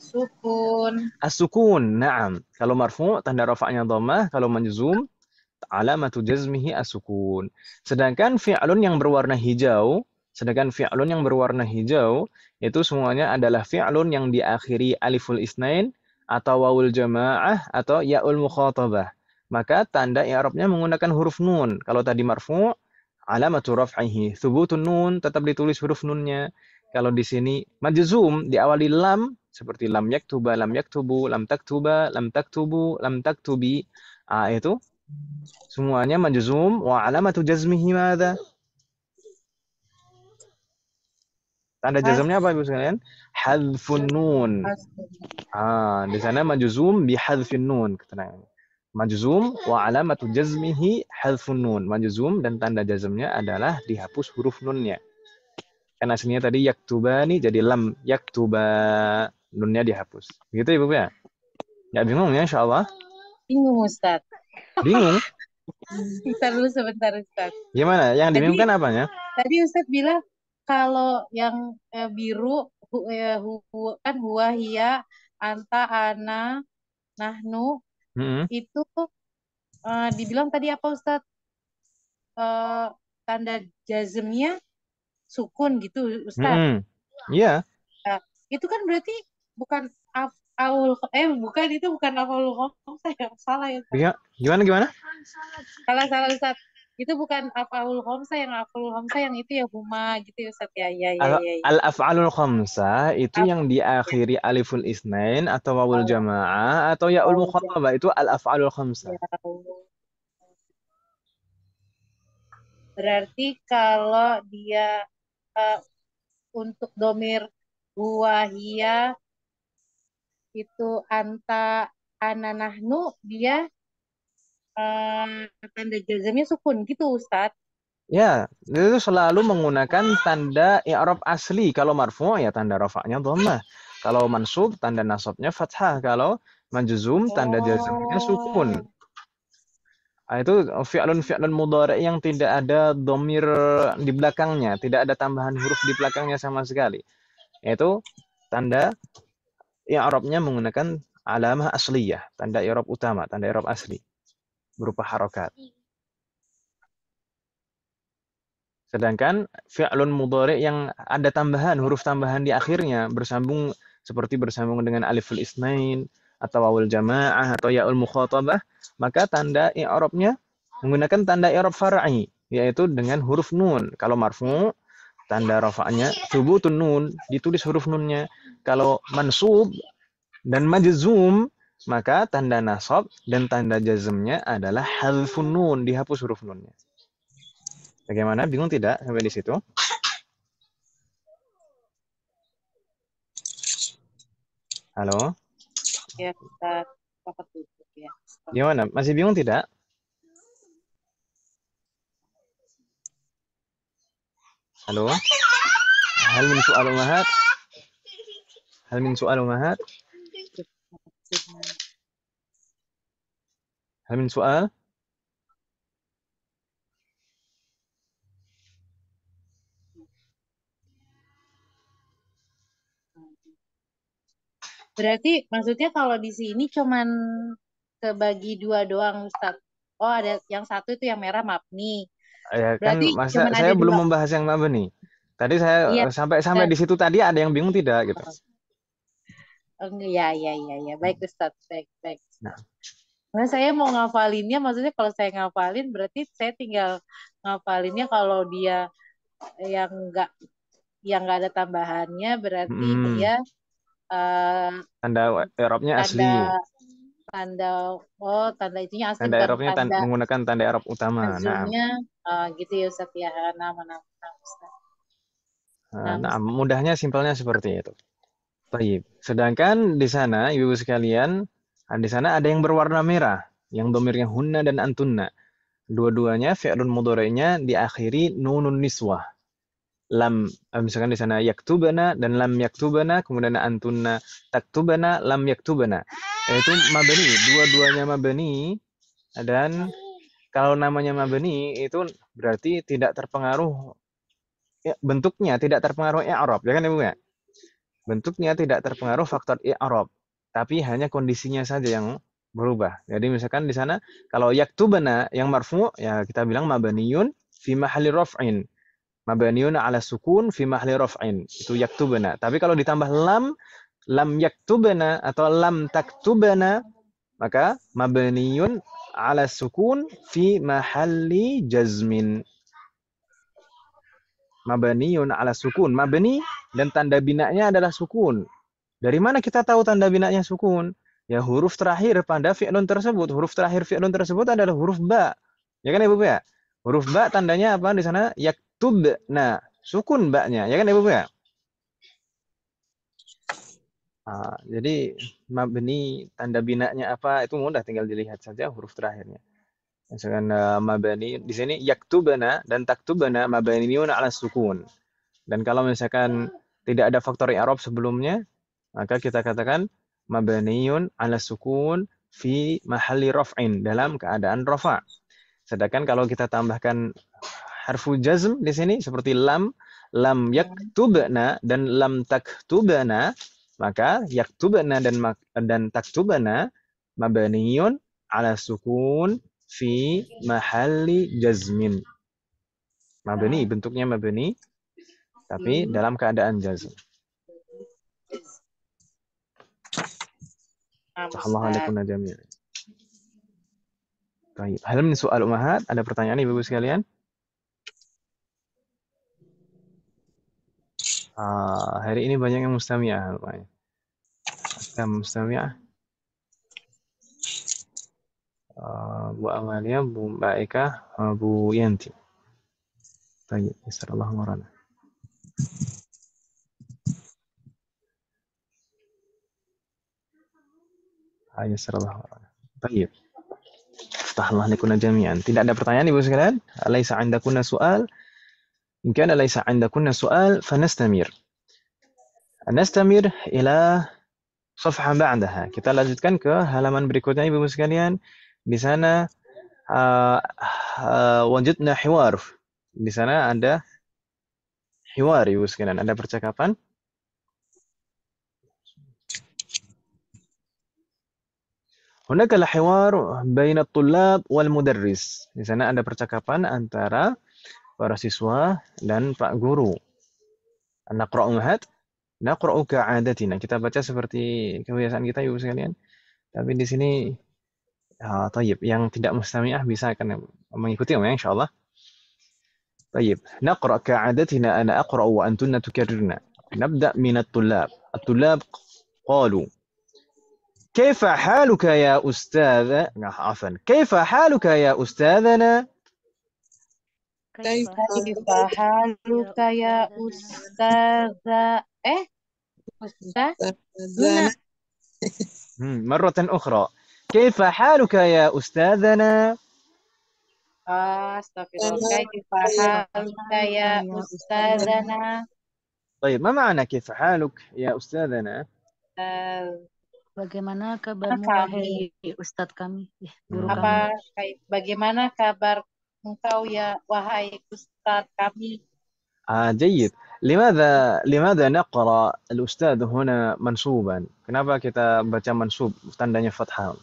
S2: Sukun.
S1: As-sukun. Naam. Kalau marfu tanda rafa'nya dhammah, kalau majzum alamatu jazmihi as-sukun. Sedangkan fi'lun yang berwarna hijau, sedangkan fi'lun yang berwarna hijau itu semuanya adalah fi'lun yang diakhiri aliful isnain atau wawul jamaah atau yaul mukhatabah. Maka tanda i'rabnya menggunakan huruf nun. Kalau tadi marfu, alamatu raf'ihi. Thubutun nun tetap ditulis huruf nunnya. Kalau di sini majzum diawali lam seperti lam yaktuba, lam yaktubu, lam taktuba, lam taktubu, lam taktubi. Ah itu semuanya majzum wa alamatu jazmihi madza? Tanda jazmnya apa Ibu sekalian? Hadfun nun. Ah, di sana majzum bi hadfin nun keterangannya. Majzum wa alamatu jazmihi hadfun nun. Majzum dan tanda jazmnya adalah dihapus huruf nunnya. Kan aslinya tadi yaktubani jadi lam yaktuba nunnya dihapus. Begitu Ibu ya? Ya bingung ya insyaallah.
S2: Bingung Ustaz.
S1: Bingung?
S2: Bentar dulu sebentar Ustaz.
S1: Gimana? Yang
S2: Tadi-
S1: dibingungkan apanya?
S2: Tadi Ustaz bilang kalau yang eh, biru hu, eh, hu- kan huwa hiya anta ana nahnu
S1: Mm-mm.
S2: itu eh, dibilang tadi apa Ustaz? Eh, tanda jazmnya sukun gitu Ustaz.
S1: Iya.
S2: Itu kan berarti bukan af'alul eh bukan itu bukan af'alul khamsah ya salah ya.
S1: Biga- Gimana gimana?
S2: Salah salah Ustaz. Itu bukan af'alul khamsah yang af'alul khamsah yang itu ya huma gitu ya Ustaz ya ya ya
S1: Al-
S2: ya. ya.
S1: Al-af'alul khamsah itu
S2: Af-
S1: yang diakhiri aliful isnain atau wawul jamaah atau yaul mukhatabah itu al-af'alul khamsah.
S2: Ya Allah. Berarti kalau dia eh, untuk domir huwa hiya itu anta ana nahnu dia eh, tanda jazmnya sukun gitu Ustaz.
S1: Ya, itu selalu menggunakan tanda i'rab asli. Kalau marfu ya tanda rafa'nya dhammah. Kalau mansub tanda nasabnya fathah. Kalau majzum tanda jazmnya sukun. Ah, itu fi'lun fi'lun mudhari yang tidak ada domir di belakangnya, tidak ada tambahan huruf di belakangnya sama sekali. Yaitu tanda i'rabnya menggunakan alamah asliyah, tanda i'rab utama, tanda i'rab asli berupa harokat. Sedangkan fi'lun mudhari yang ada tambahan, huruf tambahan di akhirnya bersambung seperti bersambung dengan aliful isnain atau wawul jamaah atau yaul mukhatabah, maka tanda i'rabnya menggunakan tanda i'rab far'i yaitu dengan huruf nun. Kalau marfu tanda rafa'nya thubutun nun, ditulis huruf nunnya. Kalau mansub dan majzum maka tanda nasab dan tanda jazmnya adalah hadfun nun, dihapus huruf nunnya. Bagaimana? Bingung tidak sampai di situ? Halo?
S2: Ya. Apa tutup ya.
S1: Gimana? Masih bingung tidak? Halo. Hal min soal umahat? Hal min soal umahat? Hal min soal?
S2: Berarti maksudnya kalau di sini cuman kebagi dua doang Ustaz. Oh ada yang satu itu yang merah mabni.
S1: Ya kan
S2: Berarti
S1: masa saya belum
S2: dua.
S1: membahas yang mabni. Tadi saya
S2: Iya.
S1: sampai sampai di situ tadi ada yang bingung tidak gitu.
S2: Oh, ya, ya, ya, ya. Baik Ustaz, baik, baik.
S1: Nah.
S2: Nah, saya mau ngafalinnya, maksudnya kalau saya ngafalin berarti saya tinggal ngafalinnya kalau dia yang enggak yang enggak ada tambahannya berarti
S1: Mm-mm.
S2: dia eh,
S1: Tanda Eropnya asli.
S2: tanda tanda oh tanda itunya asli
S1: Tanda Eropnya tan-
S2: tanda
S1: menggunakan tanda Erop utama. Nah,
S2: eh, gitu ya Ustaz ya. Nama nama nama Ustaz.
S1: nah,
S2: Nah,
S1: nah, mudahnya simpelnya seperti itu. Baik. Sedangkan di sana ibu sekalian, ah, di sana ada yang berwarna merah, yang domirnya hunna dan antunna. Dua-duanya fi'lun mudhari'nya diakhiri nunun niswah. Lam eh, misalkan di sana yaktubana dan lam yaktubana, kemudian antunna taktubana, lam yaktubana. Yaitu mabani, dua-duanya mabani dan kalau namanya mabani itu berarti tidak terpengaruh ya, bentuknya tidak terpengaruh i'rab, ya kan Ibu ya? Bentuknya tidak terpengaruh faktor i'rab, tapi hanya kondisinya saja yang berubah. Jadi misalkan di sana kalau yaktubana yang marfu ya kita bilang mabaniyun fi mahalli raf'in. Mabaniyun ala sukun fi mahalli raf'in. Itu yaktubana. Tapi kalau ditambah lam lam yaktubana atau lam taktubana maka mabaniyun ala sukun fi mahalli jazmin. Mabaniyun ala sukun. Mabani dan tanda binanya adalah sukun. Dari mana kita tahu tanda binanya sukun? Ya huruf terakhir pada fi'lun tersebut. Huruf terakhir fi'lun tersebut adalah huruf ba. Ya kan Ibu ya? Huruf ba tandanya apa di sana? Yaktub. Nah, sukun ba-nya. Ya kan Ibu ya? Ah, jadi mabni tanda binanya apa itu mudah tinggal dilihat saja huruf terakhirnya. Misalkan uh, mabani di sini yaktubana dan taktubana mabaniun ala sukun. Dan kalau misalkan tidak ada faktor i'rab sebelumnya, maka kita katakan mabaniun ala sukun fi mahalli raf'in dalam keadaan rafa. Sedangkan kalau kita tambahkan harfu jazm di sini seperti lam, lam yaktubna dan lam taktubana, maka yaktubna dan dan taktubana mabaniun ala sukun fi mahalli jazmin. Mabani bentuknya mabani tapi
S2: Hmm.
S1: dalam keadaan jazm.
S2: Nah,
S1: Allah
S2: Ustaz.
S1: alaikum jami'an. Baik. Hal min soal umahat? Ada pertanyaan Ibu sekalian? Ah, hari ini banyak yang mustami'ah rupanya. Ada mustami'ah. Ah, Bu Amalia, Bu Mbak Eka, ah, Bu Yanti. Baik, Bismillah ngorana. Ah, Bismillah ngorana. Baik. Aftahullah likuna jami'an. Tidak ada pertanyaan Ibu sekalian? Alaysa 'indakunna su'al? In kana laysa 'indakunna su'al, fanastamir. Nastamir ila safha ba'daha. Kita lanjutkan ke halaman berikutnya Ibu sekalian. Di sana uh, uh, wajudna hiwar. Di sana ada hiwar Ibu sekalian, ada percakapan. Hunaka al-hiwar baina at-tullab wal mudarris. Di sana ada percakapan antara para siswa dan Pak Guru. Naqra'u mahat? Naqra'u ka'adatina. Kita baca seperti kebiasaan kita Ibu sekalian. Tapi di sini tayyib. yang tidak mustami'ah bisa akan mengikuti ya insyaallah. طيب نقرأ كعادتنا أنا أقرأ وأنتن تكررن نبدأ من الطلاب الطلاب قالوا كيف حالك يا أستاذ عفوا كيف حالك يا أستاذنا
S3: كيف
S2: حالك يا أستاذة eh أستاذنا
S1: مم، مرة أخرى كيف حالك يا أستاذنا
S2: Astagfirullah. Kaifa haluka ya ustazana?
S1: طيب ما معنى كيف حالك يا أستاذنا
S2: Eh,
S3: Bagaimana kabarmu
S2: kami.
S3: wahai Ustadz kami, eh, guru
S1: Hmm.
S3: kami?
S2: apa kai- bagaimana kabar engkau ya wahai ustaz kami?
S1: آه جيد لماذا لماذا نقرأ الأستاذ هنا منصوبا kenapa kita baca mansub tandanya fathah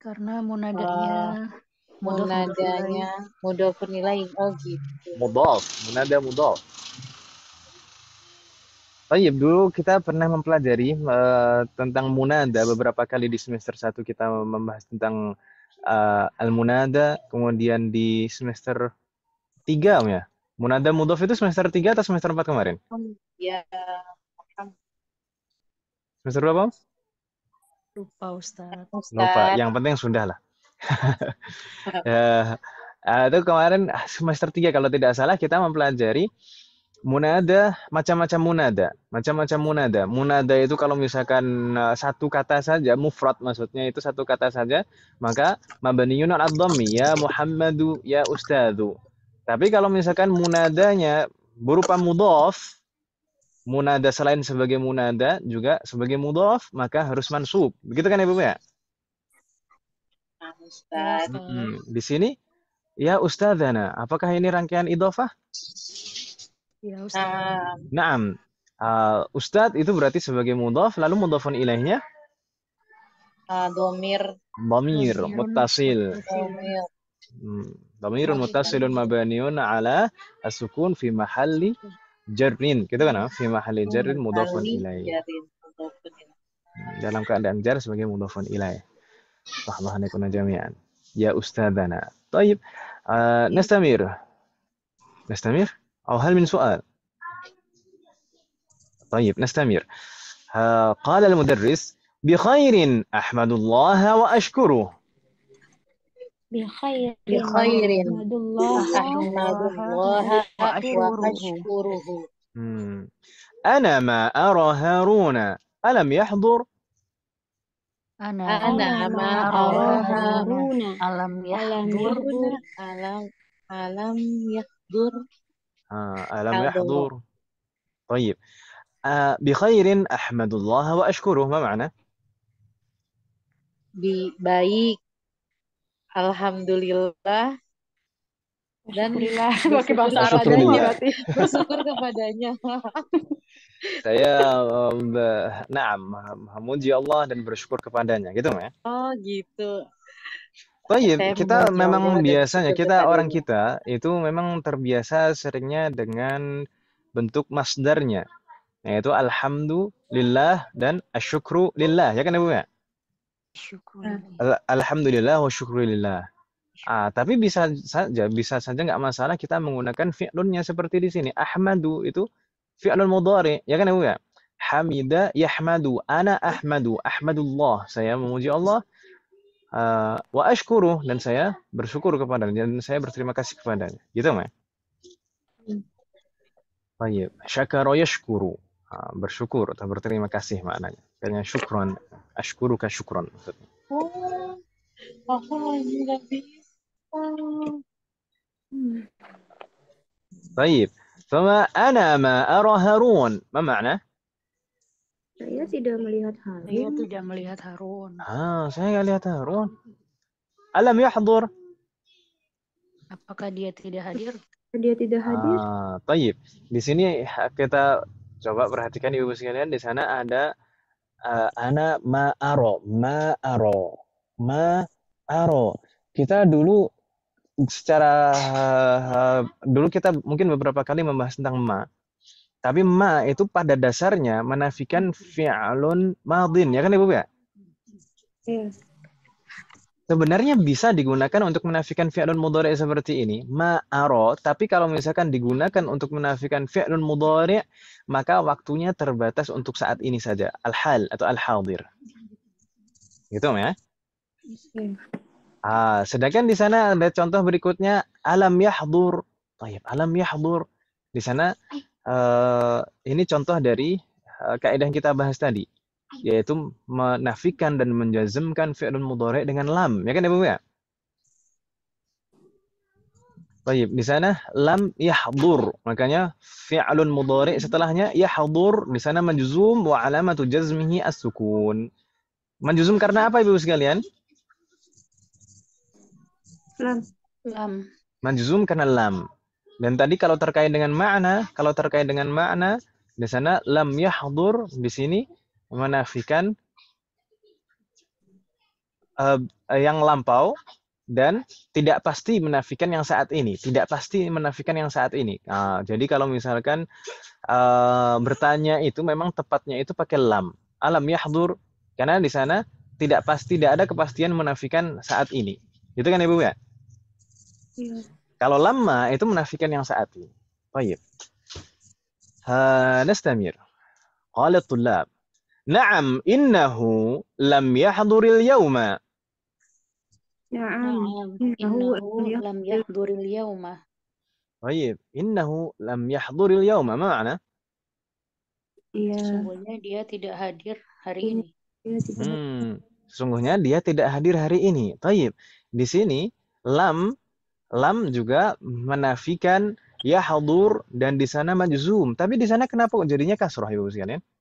S3: Karena ilaih.
S2: Munadanya mudhofun ilaih. Oh gitu.
S1: mudhaf munada mudhaf Tayyib, dulu kita pernah mempelajari eh, tentang munada beberapa kali di semester 1 kita membahas tentang eh, al-munada, kemudian di semester 3 Om, ya. Munada mudhaf itu semester 3 atau semester 4 kemarin?
S2: Ya,
S1: Semester berapa?
S3: Lupa Ustadz.
S1: Lupa,
S2: Ustaz.
S1: yang penting sudah lah. Ya, eh, itu kemarin semester 3 kalau tidak salah kita mempelajari munada, macam-macam munada. Macam-macam munada. Munada itu kalau misalkan eh, satu kata saja, mufrad maksudnya itu satu kata saja, maka mabniyun al ya Muhammadu ya Ustadu. Tapi kalau misalkan munadanya berupa mudhaf, munada selain sebagai munada juga sebagai mudhaf, maka harus mansub. Begitu kan Ibu ya?
S2: Nah, Ustaz.
S1: Mm-mm. Di sini, ya Ustadzana, apakah ini rangkaian idhofah?
S3: Ya Ustadz.
S2: Nah,
S1: Naam. Uh, Ustadz itu berarti sebagai mudhaf, lalu mudhafun ilaihnya
S2: ah, domir,
S1: dhamir
S3: Dhamirun
S1: muttasil.
S2: domir,
S1: Hmm. Dhamirun muttasilun mabaniun ala as-sukun fi mahalli جرين كده
S2: بنا
S1: في
S2: محل جر مضاف
S1: إليه dalam keadaan jar sebagai مضاف إليه رحمه الله جميعا يا أستاذنا طيب نستمر نستمر أو هل من سؤال طيب نستمر قال المدرس بخير أحمد الله وأشكره
S4: بخير
S2: بخير.
S4: أحمد الله
S2: Ahmadullah wa
S3: وأشكره.
S1: أنا ما أرى هارون. ألم يحضر؟
S4: أنا
S2: ma
S4: ما
S3: أرى هارون.
S4: ألم يحضر؟
S2: Alam, alam yahdur.
S1: آه، ألم. يحضر؟ طيب. آه، بخير أحمد الله وأشكره. ما معنى؟
S2: baik. Alhamdulillah. Dan
S4: pakai bahasa Arab berarti.
S2: bersyukur kepadanya.
S1: saya um, naam memuji Allah dan bersyukur kepadanya gitu ya
S2: Oh gitu.
S1: Tayyib,
S2: Saya
S1: kita memang biasanya kita orang kita itu memang terbiasa seringnya dengan bentuk masdarnya yaitu alhamdulillah dan asyukru lillah ya kan Ibu ya? Al- Alhamdulillah wa syukru lillah. Ah, tapi bisa saja bisa saja nggak masalah kita menggunakan fi'lunnya seperti di sini. Ahmadu itu fi'lun mudhari, ya kan Ibu ya? Hamida yahmadu, ana ahmadu, ahmadullah. Saya memuji Allah. Ah, wa ashkuru dan saya bersyukur kepadanya dan saya berterima kasih kepadanya. Gitu, Ma? Baik, syakara yashkuru. Ah, bersyukur atau berterima kasih maknanya. Kayaknya syukron, ashkuruka syukron maksudnya.
S2: Oh, aku lagi nggak bisa.
S1: طيب فما أنا ما أرى هارون ما معنى؟
S4: Saya tidak melihat
S3: saya
S4: Harun.
S3: tidak melihat Harun
S1: Ah, saya nggak lihat Harun. Alam yahdur.
S3: apakah dia tidak hadir
S4: Dia tidak hadir.
S1: Ah, طيب. Di sini kita coba perhatikan ibu sekalian di sana ada uh, ana ma aro, ma aro, ma aro. Kita dulu secara uh, dulu kita mungkin beberapa kali membahas tentang ma. Tapi ma itu pada dasarnya menafikan fi'lun madin, ya kan Ibu ya?
S4: Iya.
S1: Sebenarnya bisa digunakan untuk menafikan fi'lun mudhari seperti ini, ma'aro, tapi kalau misalkan digunakan untuk menafikan fi'lun mudhari, maka waktunya terbatas untuk saat ini saja, al-hal atau al-hadir. Gitu ya?
S4: Iya.
S1: Ah, sedangkan di sana ada contoh berikutnya alam yahdur. Tayyib, alam yahdur. Di sana eh, ini contoh dari eh, kaidah yang kita bahas tadi, yaitu menafikan dan menjazmkan fi'lun mudhari dengan lam. Ya kan Ibu ya? Baik, di sana lam yahdur. Makanya fi'lun mudhari setelahnya yahdur di sana majzum wa alamatu jazmihi as-sukun. Majzum karena apa Ibu sekalian?
S4: Lam.
S3: Lam.
S1: Majzum karena lam. Dan tadi kalau terkait dengan makna, kalau terkait dengan makna di sana lam yahdur di sini menafikan uh, yang lampau dan tidak pasti menafikan yang saat ini, tidak pasti menafikan yang saat ini. Nah, jadi kalau misalkan uh, bertanya itu memang tepatnya itu pakai lam, alam yahdur karena di sana tidak pasti tidak ada kepastian menafikan saat ini. itu kan Ibu ya?
S4: Iya.
S1: Kalau lama itu menafikan yang saat ini. Baik. Ha, nastamir. Qala tulab. Naam, innahu lam yahduril
S4: yawma.
S3: Naam,
S4: innahu
S3: lam yahduril
S1: yawma. Baik, innahu lam yahduril yauma. Mana?
S4: Iya.
S3: Sesungguhnya dia tidak hadir hari ini.
S1: Hmm, sesungguhnya dia tidak hadir hari ini. Taib. Di sini lam lam juga menafikan ya hadur dan di sana majzum. Tapi di sana kenapa jadinya kasroh Ibu sekalian?
S4: Ya?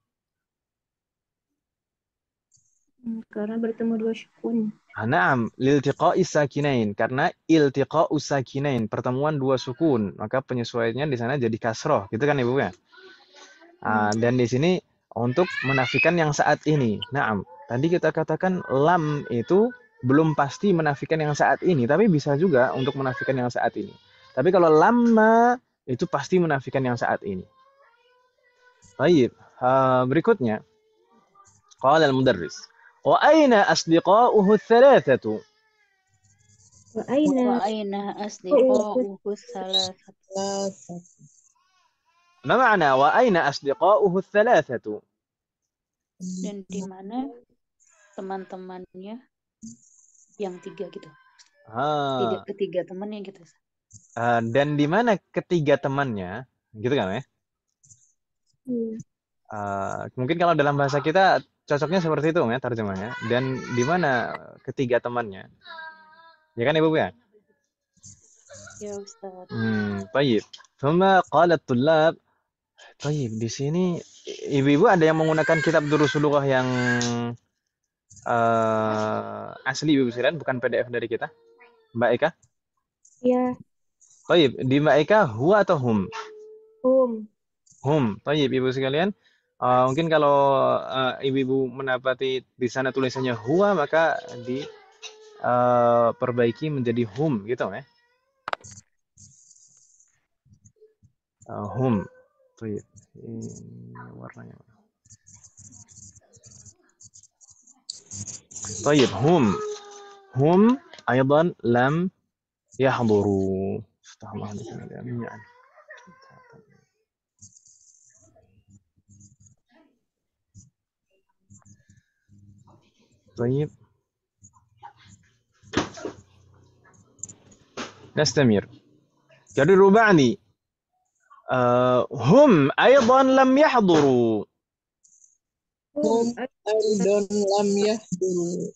S4: Karena bertemu dua sukun.
S1: Ah, Naam, liltiqa'i sakinain karena iltiqa'u sakinain, pertemuan dua sukun, maka penyesuaiannya di sana jadi kasroh, gitu kan Ibu ya? Ah, dan di sini untuk menafikan yang saat ini. Naam, tadi kita katakan lam itu belum pasti menafikan yang saat ini, tapi bisa juga untuk menafikan yang saat ini. Tapi kalau lama itu pasti menafikan yang saat ini. Baik, ah, berikutnya. Qala al-mudarris. Wa aina asdiqa'uhu thalathatu?
S4: Wa aina
S3: Wa aina asdiqa'uhu salasat.
S1: Ma ma'na wa aina asdiqa'uhu thalathatu?
S3: Dan di mana teman-temannya yang tiga gitu.
S1: Ah,
S3: Tidak ketiga temannya gitu.
S1: ah, dan di mana ketiga temannya? Gitu kan ya?
S4: Hmm.
S1: Ah, mungkin kalau dalam bahasa kita cocoknya seperti itu ya terjemahnya. Dan di mana ketiga temannya? Ya kan ibu ya?
S3: Ya
S1: hmm baik. Semua qala tulab baik di sini ibu-ibu ada yang menggunakan kitab durusulughah yang uh, asli ibu sekalian bukan PDF dari kita? Mbak Eka?
S4: Iya.
S1: Baik, di Mbak Eka hu atau hum?
S4: Hum.
S1: Hum. Baik, Ibu sekalian. Eh, mungkin kalau eh, ibu-ibu mendapati di sana tulisannya huwa maka di eh, perbaiki menjadi hum gitu ya Eh, hum Baik. Ini warnanya طيب هم هم أيضا لم يحضروا افتح الله عليكم طيب نستمر كرروا بعدي آه هم أيضا لم يحضروا
S4: Um.
S5: أيضا لم يحضروا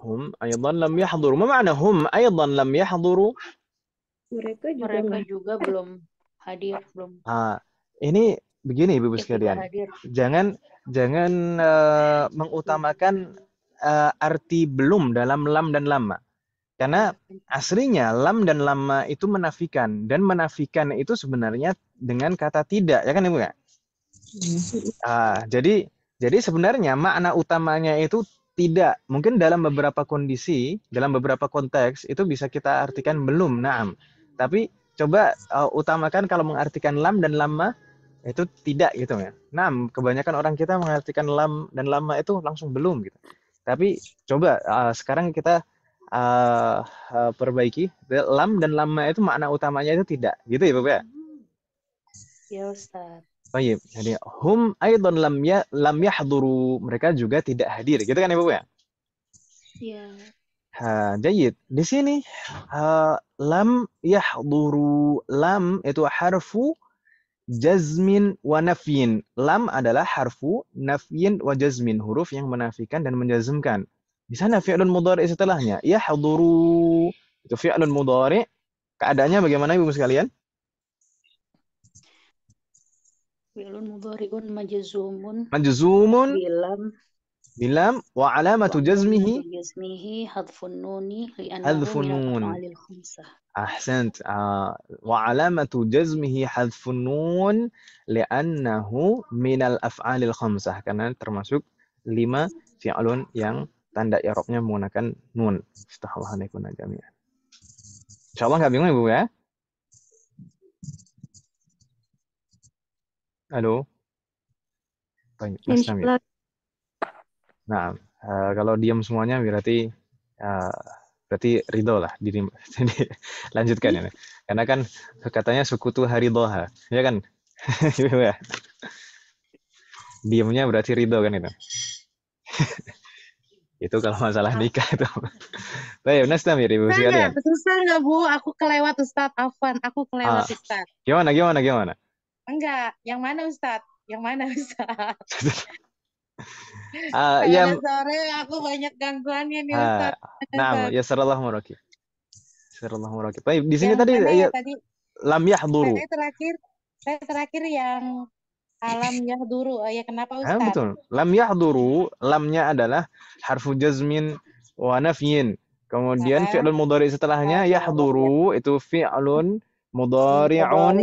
S1: هم أيضا لم يحضروا ما معنى هم أيضا لم يحضروا
S4: Mereka juga
S3: Mereka
S4: nggak
S3: juga belum hadir, belum
S1: ah ini begini Ibu sekalian jangan jangan eh, mengutamakan eh, arti belum dalam lam dan lama karena aslinya lam dan lama itu menafikan dan menafikan itu sebenarnya dengan kata tidak ya kan Ibu ya Ah, jadi jadi sebenarnya makna utamanya itu tidak. Mungkin dalam beberapa kondisi, dalam beberapa konteks itu bisa kita artikan belum, naam. Tapi coba uh, utamakan kalau mengartikan lam dan lama itu tidak gitu ya. Naam, kebanyakan orang kita mengartikan lam dan lama itu langsung belum gitu. Tapi coba uh, sekarang kita uh, uh, perbaiki lam dan lama itu makna utamanya itu tidak, gitu ya, Bapak ya?
S3: Ya Ustaz.
S1: Baik, jadi hum aidan lam ya lam yahduru, mereka juga tidak hadir, gitu kan ya?
S3: Ya.
S1: Ha, jayid. Di sini ha, lam yahduru, lam itu harfu jazmin wa nafyin. Lam adalah harfu nafyin wa jazmin, huruf yang menafikan dan menjazmkan. Di sana fi'lun mudhari setelahnya, yahduru itu fi'lun mudhari Keadaannya bagaimana Ibu sekalian?
S3: Fi'lun mudhari'un majzumun
S1: Majzumun
S3: bilam
S1: bilam wa alamatu jazmihi
S3: jazmihi hadfun nuni
S1: hadfun nun.
S3: ahsant
S1: ah, wa alamatu jazmihi hadfun nun li'annahu minal af'alil khamsah karena termasuk lima fi'lun yang tanda i'rabnya menggunakan nun. Astaghfirullahalazim jami'an insyaallah enggak bingung Ibu ya? Halo? Baik, Mas
S4: Namir.
S1: Nah, eh, kalau diam semuanya berarti eh, berarti ridho lah diri jadi lanjutkan ya karena kan katanya sekutu hari doha ya kan ya. diamnya berarti ridho kan itu itu kalau masalah nikah itu baik Nas Tamir ibu sekalian
S2: nggak? Susah nggak Bu? Aku kelewat Ustadz Afwan. Aku kelewat
S1: Ah.
S2: Ustadz.
S1: gimana gimana gimana
S2: Enggak. Yang mana Ustadz? Yang mana Ustadz?
S1: Ah,
S2: Karena
S1: yang
S2: sore aku banyak gangguannya nih
S1: ah,
S2: Ustadz.
S1: nah ya sarallahu maraki sarallahu maraki baik di sini
S2: Yang
S1: tadi
S2: mana
S1: ya,
S2: tadi?
S1: lam yahduru
S2: Saya terakhir, saya terakhir yang alam yahduru. Oh, ya kenapa
S1: Ah,
S2: Ustadz?
S1: betul. Lam yahduru, lamnya adalah harfu jazmin wa nafyin. Kemudian
S2: Ah.
S1: fi'lun mudhari setelahnya yahduru itu fi'lun Mudhari'un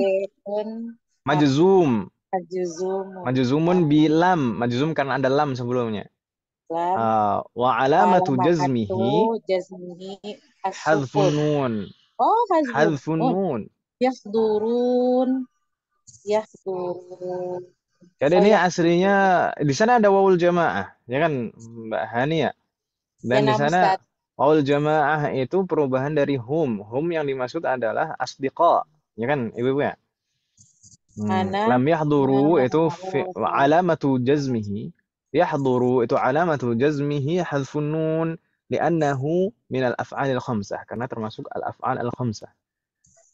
S1: majzum.
S2: Majzumun.
S1: Majzumun bi lam. Majzum karena ada lam sebelumnya.
S2: Lam.
S1: Ah, wa alamatu jazmihi
S2: jazmihi
S1: hadfun
S2: as-sukun.
S1: nun.
S2: Oh,
S1: Hadfun
S2: hadfun nun.
S1: nun.
S2: Yahdurun. Yahdurun.
S1: Jadi
S2: Oh,
S1: ini
S2: ya.
S1: aslinya di sana ada wawul jamaah, ya kan Mbak Hania? Dan di
S2: Ya,
S1: sana
S2: Ustadz.
S1: wawul jamaah itu perubahan dari hum. Hum yang dimaksud adalah asdiqa, ya kan Ibu-ibu ya? Hmm.
S2: Ana-
S1: Lam yahduru itu alamatu jazmihi. Yahduru itu alamatu jazmihi hadfun nun li'annahu min al-af'al al-khamsah karena termasuk al-af'al al-khamsah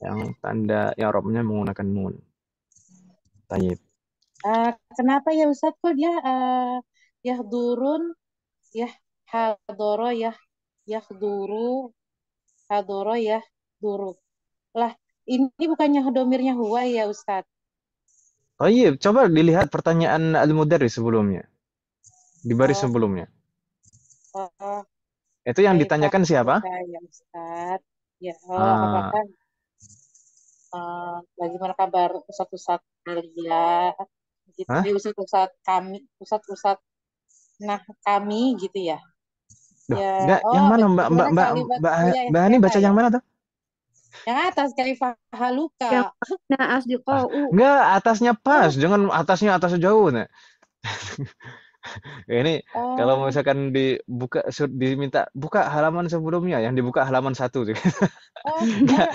S1: yang tanda i'rabnya menggunakan nun. Tayyib.
S2: Ah, kenapa ya Ustadz kok dia ah, yahdurun, yah hadoro, yah yahduru, hadoro, yahduru. Lah, ini bukannya domirnya huwa ya Ustadz?
S1: Tayyib, coba dilihat pertanyaan al-mudarris sebelumnya. Di baris
S2: Oh.
S1: sebelumnya.
S2: Oh,
S1: Itu yang
S2: baik,
S1: ditanyakan siapa?
S2: Ya Ustadz. Ya, oh,
S1: Ah.
S2: apakah ah, bagaimana kabar Ustadz-Ustadz kalian? Gitu,
S1: Hah?
S2: Eh, Ustadz-Ustadz kami, Ustadz-Ustadz nah kami gitu ya.
S1: Duh,
S2: Ya,
S1: enggak,
S2: oh,
S1: yang mana Mbak Mbak Mbak Mbak,
S2: oh,
S1: Mbak Hani baca
S2: ya.
S1: yang mana tuh?
S2: Yang atas kaifah haluka.
S4: Ya. Nah, asdiqa'u.
S1: Enggak, atasnya pas, jangan atasnya atas jauh nah. Ini
S2: Oh,
S1: kalau misalkan dibuka sur- diminta buka halaman sebelumnya, yang dibuka halaman satu.
S2: oh,
S1: Enggak.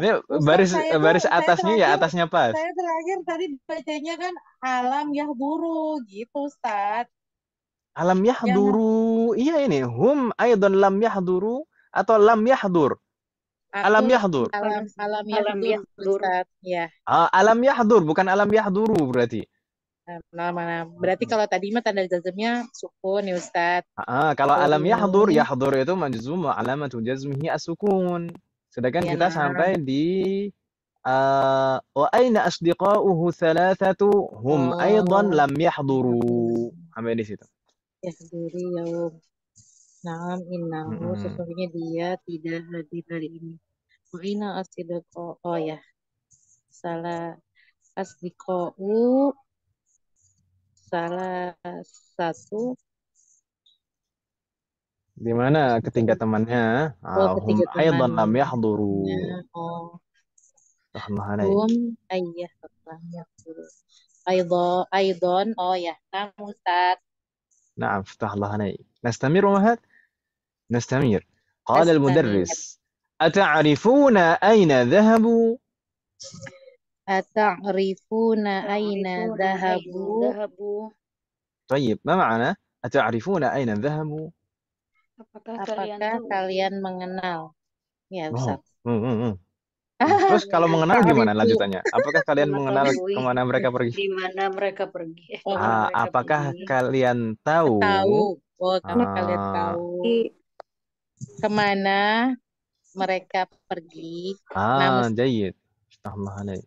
S1: Ini baris
S2: saya
S1: baris
S2: saya
S1: atasnya ya
S2: terakhir-
S1: atasnya pas.
S2: saya terakhir tadi bacanya kan alam yahduru gitu Ustadz.
S1: Alam yahduru. Iya ini hum aidan lam yahduru atau lam yahdur. Alam yahdur.
S2: alam alam
S3: Alam
S2: yahdur. Ustadz. Ya.
S1: Ah, alam yahdur bukan alam yahduru berarti.
S2: Nah, mana? Berarti kalau tadi mah tanda jazmnya sukun ya Ustadz.
S1: Ah, kalau alam
S2: Oh.
S1: yahdur, yahdur itu majzum wa alamatu jazmihi as-sukun. Sedangkan
S2: Ya,
S1: kita
S2: nah.
S1: sampai di ah, wa aina asdiqauhu thalathatu hum
S2: Oh.
S1: aidan lam yahduru. Sampai di situ.
S2: Yahduri yaum. Naam innahu
S1: Mm-mm.
S2: sesungguhnya dia tidak hadir hari ini. Wa ina asdiqo. Oh ya. Salah asdiqo salah satu
S1: Di mana ketiga temannya? Ah, hum
S2: ketiga
S1: aidan lam
S2: temannya.
S1: yahduru.
S2: oh
S1: Rahmah alaih.
S2: hum ayah lam yahduru. Aidon, aidon, oh ya, kamu Ustaz.
S1: نعم فتح الله عليك نستمر أمهات نستمر قال
S2: نستمر.
S1: المدرس أتعرفون أين ذهبوا
S2: Ata'rifuna aina
S3: Ta'rifuna
S2: dhahabu.
S3: aina dhahabu.
S1: طيب ما معنى أتعرفون أين ذهبوا
S3: Apakah kalian
S2: Apakah
S3: tahu?
S2: kalian mengenal? Ya,
S1: Oh,
S2: Ustaz.
S1: hmm, hmm, hmm. Terus kalau mengenal gimana
S2: Ta'rifu.
S1: lanjutannya? Apakah kalian mengenal
S3: Mengetahui
S1: kemana mereka pergi?
S3: Di mana mereka pergi? Eh,
S2: Oh.
S3: kemana
S1: Ah,
S3: mereka
S1: apakah
S3: pergi?
S1: kalian tahu?
S2: Tahu. Oh, karena kalian
S1: Ah.
S2: tahu
S4: Di
S2: ke mana mereka pergi.
S1: Ah,
S2: jayid.
S1: Astagfirullah alaih.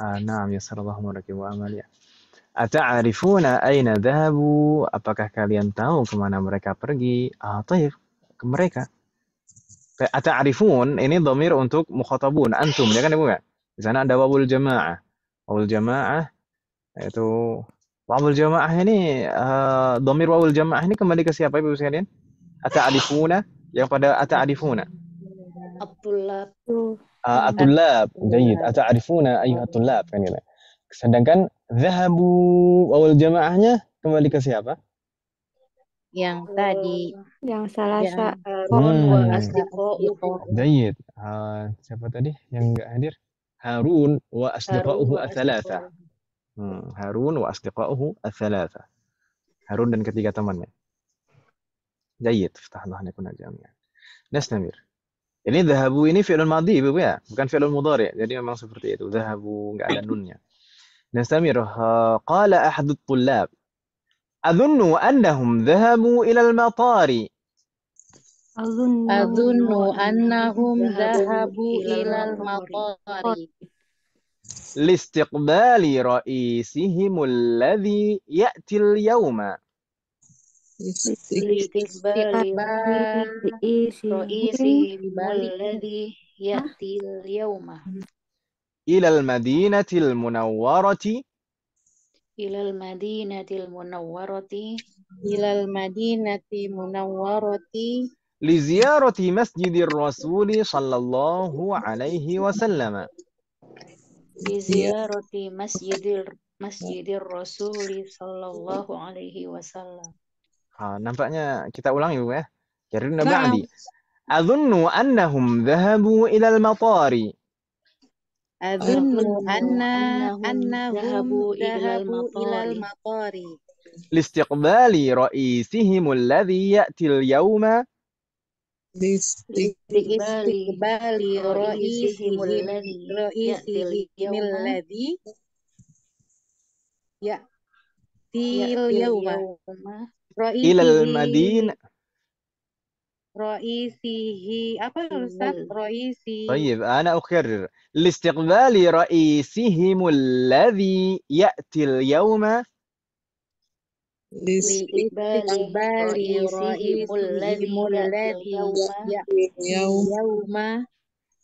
S1: Ah, naam, ya sallallahu alaihi wa amalia. Ya. Ata'arifuna aina dhabu? Apakah kalian tahu ke mana mereka pergi? Ah, taif. Ke mereka. Ata'arifun, ini domir untuk mukhatabun. Antum, ya kan ibu ya. Di sana ada wabul jama'ah. Wabul jama'ah, itu Wawul jamaah ini, ah, uh, domir wawul jamaah ini kembali ke siapa ibu sekalian? Ata'rifuna yang pada ata'rifuna
S3: Abdullah.
S1: Uh, atulab jayid. Ata'rifuna ayuhat tulab kan sedangkan zahabu wawul jamaahnya kembali ke siapa?
S2: Yang tadi.
S4: Yang salah
S2: yang
S4: sa
S3: Harun wa
S1: Hmm. Jayid. Ah, siapa tadi yang enggak hadir? Harun wa asdiqa'uhu
S3: asdiqa'uhu.
S1: Hmm, Harun wa asdiqa'uhu ats-tsalatsa. Harun dan ketiga temannya. جيد فتح إحنا كنا جامعة نستمر يعني ذهبوا يعني فعل الماضي بيا كان فعل المضارع. jadi memang seperti itu ذهبوا على النون نستمر قال أحد الطلاب أظن أنهم ذهبوا إلى المطار.
S3: أظن,
S2: أظن
S3: أنهم
S2: ذهبوا
S3: إلى
S2: المطار.
S1: لاستقبال رئيسهم الذي يأتي اليوم. ilal madinatil munawwarati.
S3: Ilal madinatil munawwarati.
S2: Ilal madinati munawwarati.
S1: Li ziyarati masjidir rasul sallallahu alaihi wasallam.
S3: Li ziyarati masjidir masjidir rasul sallallahu alaihi wasallam.
S1: Ah, nampaknya kita ulang ya, ya. Jarir
S2: bin
S1: Ba'di. Adhunnu annahum dhahabu ila al-matari.
S2: Adhunnu anna
S3: annahum dhahabu
S2: ila
S1: al-matari. Listiqbali ra'isihim alladhi ya'ti
S2: al-yawma
S3: Listiqbali
S2: ra'isihim alladhi ya'ti
S3: al-yawma.
S1: إلى المدينة.
S2: ra'isihi apa Ustaz
S3: Mul-
S2: ra'isi
S1: طيب أنا أكرر. لاستقبال رئيسهم الذي يأتي اليوم.
S3: لاستقبال رئيسهم الذي يأتي اليوم.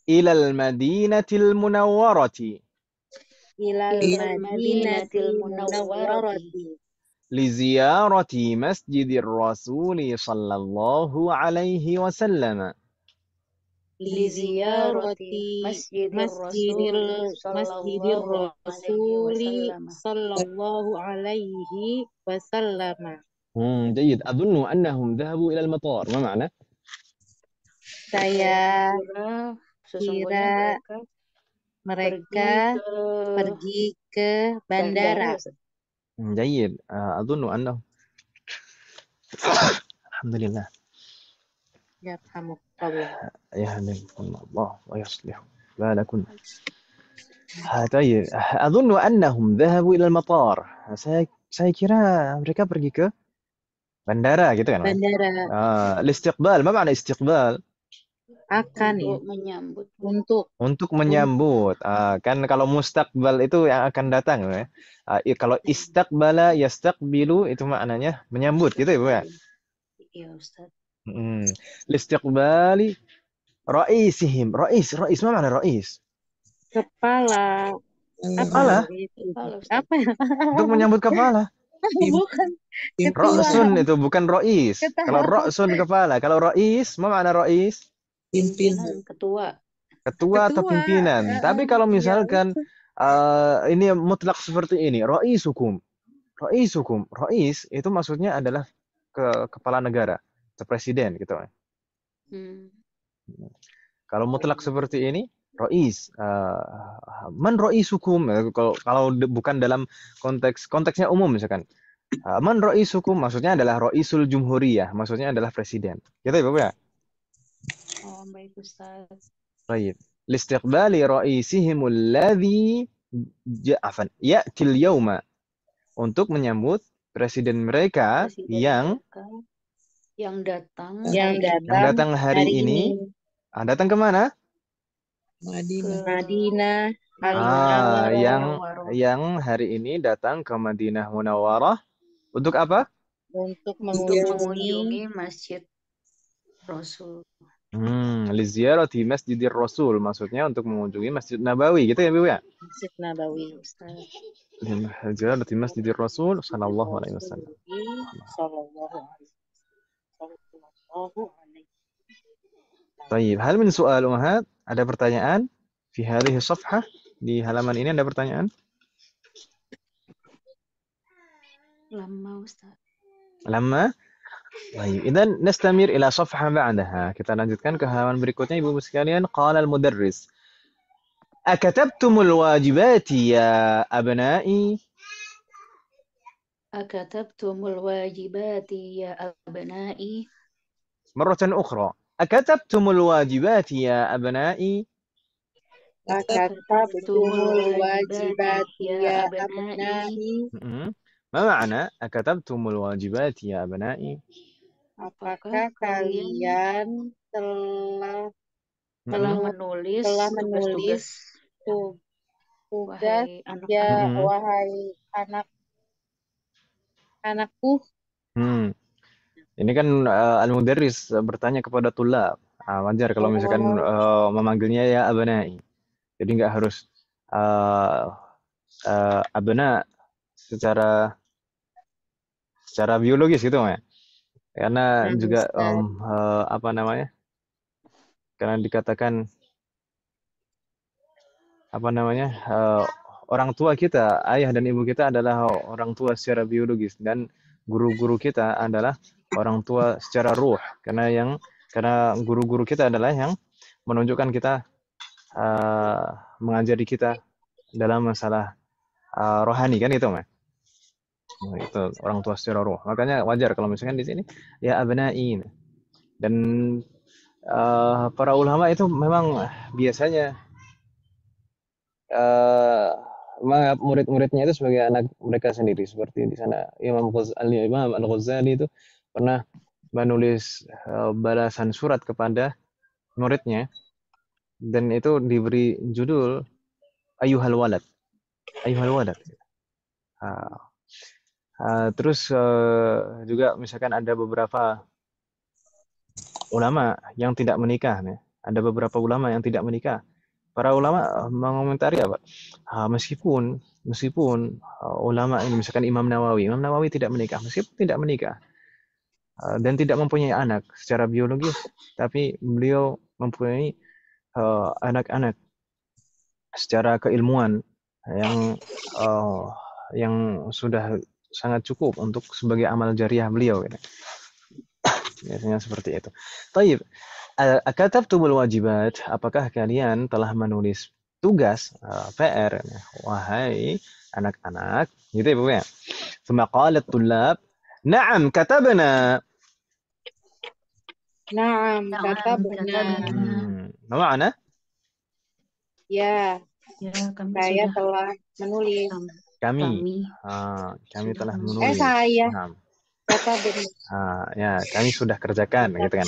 S1: إلى المدينة المنورة.
S3: إلى المدينة المنورة.
S1: لزيارة مسجد الرسول صلى الله عليه وسلم.
S3: لزيارة مسجد,
S2: مسجد,
S3: الرسول صلى الله عليه وسلم.
S1: مم جيد. أظن أنهم ذهبوا إلى المطار. ما معنى؟
S2: سيارة
S3: mereka pergi ke
S2: bandara.
S1: جيد. آه، أظن أنهم الحمد لله.
S2: yarhamukallah
S1: يهديكم الله ويصلح بالكم. طيب أظن أنهم ذهبوا إلى المطار. saya saya kira mereka pergi ke bandara gitu kan
S2: bandara
S1: Ah, الاستقبال ما معنى استقبال؟
S2: akan
S3: untuk ya. menyambut.
S2: Untuk.
S1: Untuk menyambut. Uh, kan kalau mustakbal itu yang akan datang ya. Uh, kalau istakbala yastakbilu itu maknanya menyambut gitu ya bu ya?
S3: Iya ustaz.
S1: Hmm. raisihim. Rais rais mana mana rais?
S2: Kepala. Hmm,
S1: kepala?
S3: Ya?
S2: Apa ya?
S1: Untuk menyambut kepala?
S2: Bukan.
S1: Itu bukan rois. Kalau rosun kepala. Kalau rois, mana rois?
S3: Pimpinan ketua
S1: Ketua atau
S2: Ketua.
S1: pimpinan.
S2: Eh,
S1: Tapi kalau
S2: iya.
S1: misalkan eh, ini mutlak seperti ini, rois hukum. Rois hukum. Rois itu maksudnya adalah ke kepala negara, atau presiden gitu.
S3: hmm.
S1: Kalau mutlak seperti ini, rois. eh, man rois hukum. Eh, Kalau kalau bukan dalam konteks konteksnya umum misalkan. Eh, man rois hukum maksudnya adalah roisul jumhuriyah, maksudnya adalah presiden. Gitu ya, Bapak ya?
S3: Oh, baik Ustaz.
S1: Baik. Listiqbali ra'isihim alladhi ja'afan ya'til yauma untuk menyambut presiden mereka
S3: presiden
S1: yang
S3: mereka yang datang
S2: yang
S3: datang,
S1: yang
S2: datang
S1: hari,
S2: hari
S1: ini.
S2: ini.
S1: Ah, datang ke
S5: mana?
S3: Madinah.
S2: Madinah.
S1: Ah, yang yang hari ini datang ke Madinah Munawarah untuk apa?
S2: Untuk mengunjungi
S3: Masjid Rasul.
S1: Hmm, liziarati Masjidir Rasul, maksudnya untuk mengunjungi Masjid Nabawi, gitu ya, Bu ya?
S2: Masjid Nabawi.
S3: Ustaz.
S1: Liziarati Masjidir Rasul sallallahu alaihi wasallam.
S2: Sallallahu alaihi
S1: Baik, hal min soal Ummahat? Ada pertanyaan? Fi hadhihi safhah di halaman ini ada pertanyaan?
S3: Lama Ustaz.
S1: Lama? طيب اذا نستمر إلى صفحة بعدها. كتاب لانجتكن كهوان بريكوتين ابو مسكاليان قال المدرس أكتبتم الواجبات يا أبنائي؟
S3: أكتبتم الواجبات يا أبنائي؟
S1: مرة أخرى أكتبتم الواجبات يا أبنائي؟
S2: أكتبتم الواجبات يا
S1: أبنائي؟ ما معنى أكتبتم الواجبات يا أبنائي؟
S2: Apakah kalian telah
S3: telah menulis
S2: telah menulis tugas, tugas
S3: wahai
S2: ya
S3: anak.
S1: Mm-hmm.
S2: wahai anak anakku?
S1: Hmm. Ini kan eh, uh, al-mudarris bertanya kepada tulab. Uh, wajar kalau misalkan uh, memanggilnya ya abanai. Jadi nggak harus eh, uh, uh, abana secara secara biologis gitu, ya. Karena
S2: nah
S1: juga um, uh, apa namanya? Karena dikatakan apa namanya? uh, orang tua kita, ayah dan ibu kita adalah orang tua secara biologis dan guru-guru kita adalah orang tua secara ruh. Karena yang karena guru-guru kita adalah yang menunjukkan kita uh, mengajari kita dalam masalah uh, rohani kan itu, Mas? Nah, itu orang tua secara ruh. Makanya wajar kalau misalkan di sini ya abnai. Dan uh, para ulama itu memang biasanya uh, murid-muridnya itu sebagai anak mereka sendiri. Seperti di sana Imam Ghazali Imam Al-Ghazali itu pernah menulis uh, balasan surat kepada muridnya. Dan itu diberi judul Ayuhal Walad. Ayuhal Walad. Ah, ah, terus uh, juga misalkan ada beberapa ulama yang tidak menikah nih. Ada beberapa ulama yang tidak menikah. Para ulama uh, mengomentari apa? Ah, meskipun meskipun uh, ulama ini misalkan Imam Nawawi, Imam Nawawi tidak menikah, meskipun tidak menikah uh, dan tidak mempunyai anak secara biologis, tapi beliau mempunyai uh, anak-anak secara keilmuan yang uh, yang sudah sangat cukup untuk sebagai amal jariah beliau gitu. Biasanya seperti itu. Taib. Akatabtumul wajibat, apakah kalian telah menulis tugas uh, PR wahai anak-anak gitu ya Bu ya. Thumma qalat tullab, "Na'am, katabna."
S2: Naam, katabna.
S1: Hmm.
S2: Ya,
S3: Ya, kami
S2: saya
S3: sudah
S2: telah menulis.
S1: Kami.
S3: Kami,
S1: uh, kami telah
S3: menulis.
S2: Eh saya. Nah.
S1: Ah, ya, kami sudah kerjakan gitu kan.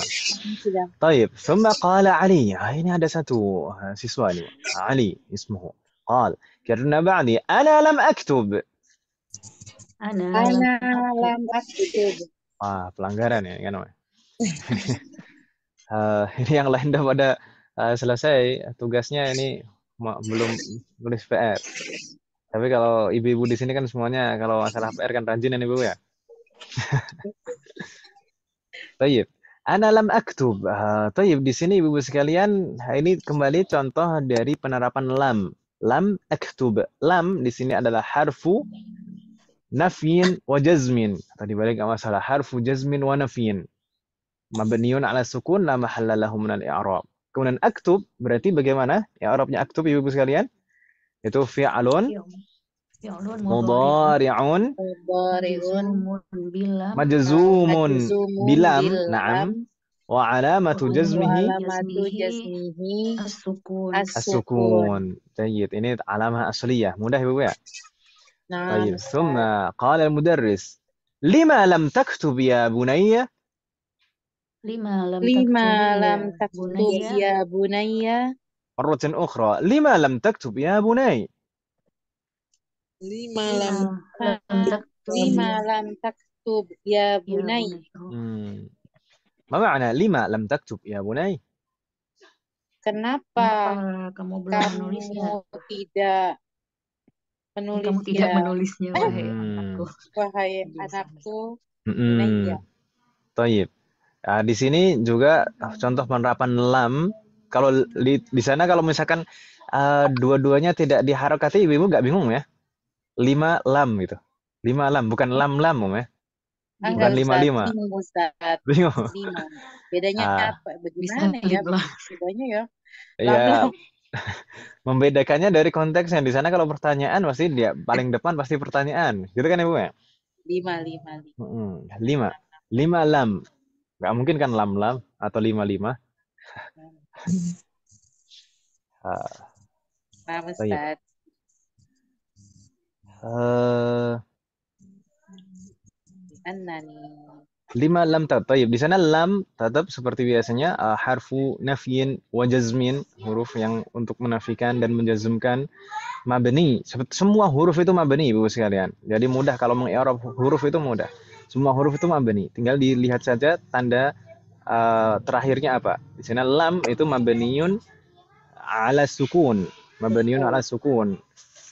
S2: Sudah.
S1: Taib, thumma qala Ali. Ah, ini ada satu siswa ini Ali ismuhu. Qal, karena ba'di ana lam aktub.
S3: Ana,
S2: ana
S3: lam
S2: aktub.
S1: ah pelanggaran ya kan. uh, ini yang lain dah pada uh, ah, selesai tugasnya ini belum nulis PR tapi kalau ibu-ibu di sini kan semuanya kalau masalah PR kan rajin ya ibu ya Tayyib. Ana lam aktub. Ah, Tayyib di sini ibu-ibu sekalian, ini kembali contoh dari penerapan lam. Lam aktub. Lam di sini adalah harfu nafyin wa jazmin. Tadi balik masalah. Harfu jazmin wa nafyin. Mabniun ala sukun la mahalla lahu min al-i'rab. Kemudian aktub berarti bagaimana? I'rabnya aktub ibu-ibu sekalian? Itu fi'alun
S3: fi'lun mudhari
S1: mudhari'un
S2: Mudhari'un
S3: majzumun bilam
S1: majzumun
S2: majzumun
S1: bilam.
S2: bil
S1: Na'am.
S2: lam
S1: Wa alamatu
S3: Wa
S1: jazmihi
S2: alamatu
S3: jazmihi
S2: jasmihi
S3: as-sukun
S2: as-sukun.
S1: السكون جيد ini علامة أصلية مو ده بقى
S2: Nah,
S1: طيب ثم قال المدرس لما لم تكتب يا بني
S3: Lima lam
S2: Lima
S3: taktubi
S2: lam
S3: ya
S2: taktub
S3: bunayya.
S2: ya bunayya.
S1: مرة أخرى لما لم تكتب يا بني
S5: Lima lam
S3: Lima lam taktubi
S2: Lima lam taktub ya
S3: ya
S2: bunayya.
S3: bunayya. Oh,
S1: Hmm. ما معنى لما لم تكتب يا بني
S2: Kenapa
S3: Kenapa kamu belum menulisnya?
S2: kamu tidak
S3: Kamu
S2: menulis
S3: tidak
S2: ya
S3: menulisnya, wahai
S1: Hmm.
S3: anakku.
S2: wahai
S3: Biasa.
S2: anakku
S1: Mm-mm.
S2: bunayya.
S1: Taib. Nah, di sini juga contoh penerapan lam. Kalau di, di sana kalau misalkan eh, dua-duanya tidak diharokati, ibu-ibu nggak bingung ya? Lima lam gitu. Lima lam, bukan lam lam Om, ya? Bukan
S2: enggak
S1: lima
S2: Ustaz,
S1: lima.
S2: bingung Ustaz.
S1: Bingung.
S2: Lima. Bedanya
S1: Ah.
S2: apa?
S3: Bisa
S2: Bagaimana ya bedanya ya?
S1: Ya,
S2: Lam-lam.
S1: membedakannya dari konteksnya. Di sana kalau pertanyaan pasti dia paling depan pasti pertanyaan. Gitu kan Ibu ya?
S2: Lima, lima, lima.
S1: Lima. Lima lam. Nggak mungkin kan lam lam atau lima lima.
S2: Nah,
S1: Baik.
S2: Ustaz. Annani.
S1: lima lam tat. Taib. Di sana lam tetap seperti biasanya ah, harfu nafyin wa jazmin, huruf yang untuk menafikan dan menjazmkan mabni. Semua huruf itu mabni Ibu sekalian. Jadi mudah kalau mengi'rab huruf itu mudah. Semua huruf itu mabni. Tinggal dilihat saja tanda Eh, terakhirnya apa? Di sana lam itu mabniun ala sukun. Mabniun ala sukun.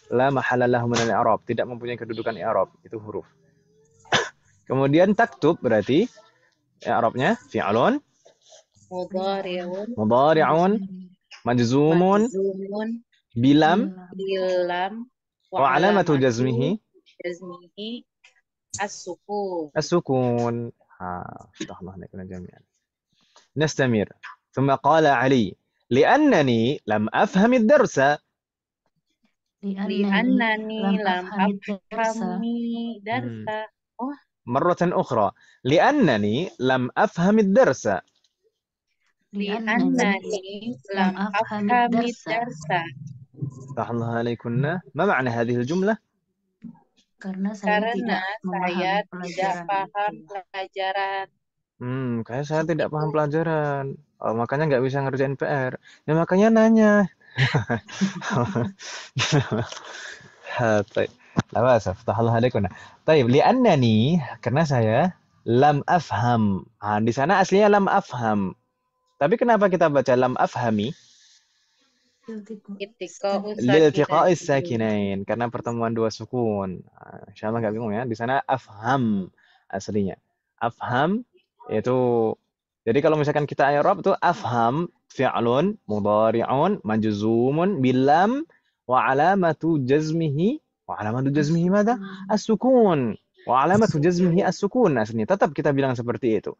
S1: La mahalalahu minal i'rab, tidak mempunyai kedudukan i'rab, itu huruf. Kemudian taktub berarti i'rabnya fi'lun
S2: mudhari'un
S1: mudhari'un majzumun, bilam
S2: bilam
S1: wa alamatu jazmihi
S2: jazmihi as-sukun
S1: as-sukun. Ha, jami'an. نستمر ثم قال علي لأنني لم أفهم الدرس
S2: Li'annani lam
S3: afhamid darsa.
S2: afhami darsa.
S1: مرة أخرى لأنني لم أفهم الدرس
S2: Li'annani lam afhami darsa.
S1: افتح الله عليكم ما معنى هذه الجملة
S3: Karena saya
S2: Karena
S3: tidak
S2: saya
S3: memahami
S2: tidak
S3: pelajaran
S2: paham
S3: itu.
S2: pelajaran.
S1: Hmm, kayak saya tidak paham pelajaran. Oh, makanya nggak bisa ngerjain PR. Ya makanya nanya. Ha, طيب. لا بأس افتح الله عليكم. طيب لأنني karena saya lam afham. Ah, di sana aslinya lam afham. Tapi kenapa kita baca lam afhami?
S2: Itika
S1: Liltiqa'i sakinain karena pertemuan dua sukun. Ah, Insyaallah nggak bingung ya. Di sana afham aslinya. Afham itu jadi kalau misalkan kita i'rab itu afham fi'lun mudhari'un majzumun bilam wa alamatu jazmihi wa alamatu jazmihi mada? As-sukun. Wa alamatu jazmihi as-sukun aslinya. Tetap kita bilang seperti itu.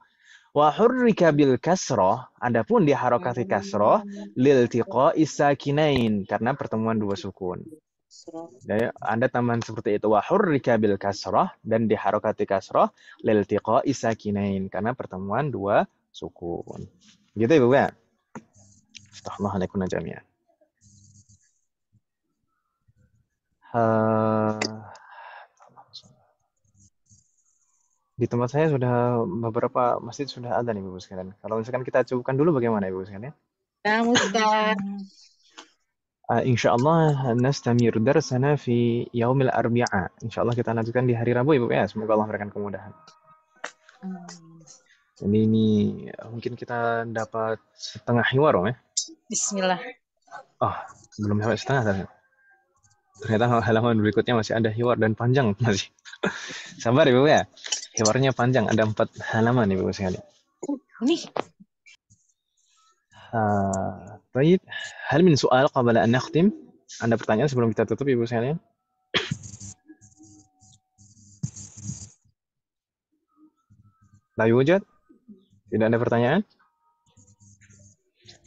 S1: Wa hurrika bil kasrah, adapun diharokati kasrah liltiqa'i sakinain karena pertemuan dua sukun. Jadi Anda tambahan seperti itu wa hurrika bil kasrah dan diharokati kasrah liltiqa'i sakinain karena pertemuan dua sukun. Gitu Ibu ya? Astaghfirullah alaikum jami'an. Eh, di tempat saya sudah beberapa masjid sudah ada nih Ibu sekalian. Kalau misalkan kita cukupkan dulu bagaimana Ibu sekalian?
S2: Nah, Ustaz.
S1: آه، إن شاء الله نستمر درسنا في يوم الأربعاء إن شاء الله kita lanjutkan di hari Rabu Ibu ya semoga Allah memberikan kemudahan jadi ini eh, mungkin kita dapat setengah hiwar Om ya
S2: Bismillah.
S1: oh belum sampai setengah tadi ternyata halaman berikutnya masih ada hiwar dan panjang masih sabar Ibu ya hiwarnya panjang ada empat halaman Ibu sekalian
S2: Ini
S1: آه، Baik, hal min soal qabla an nakhtim? Ada pertanyaan sebelum kita tutup Ibu sekalian? La yujad? Tidak ada pertanyaan?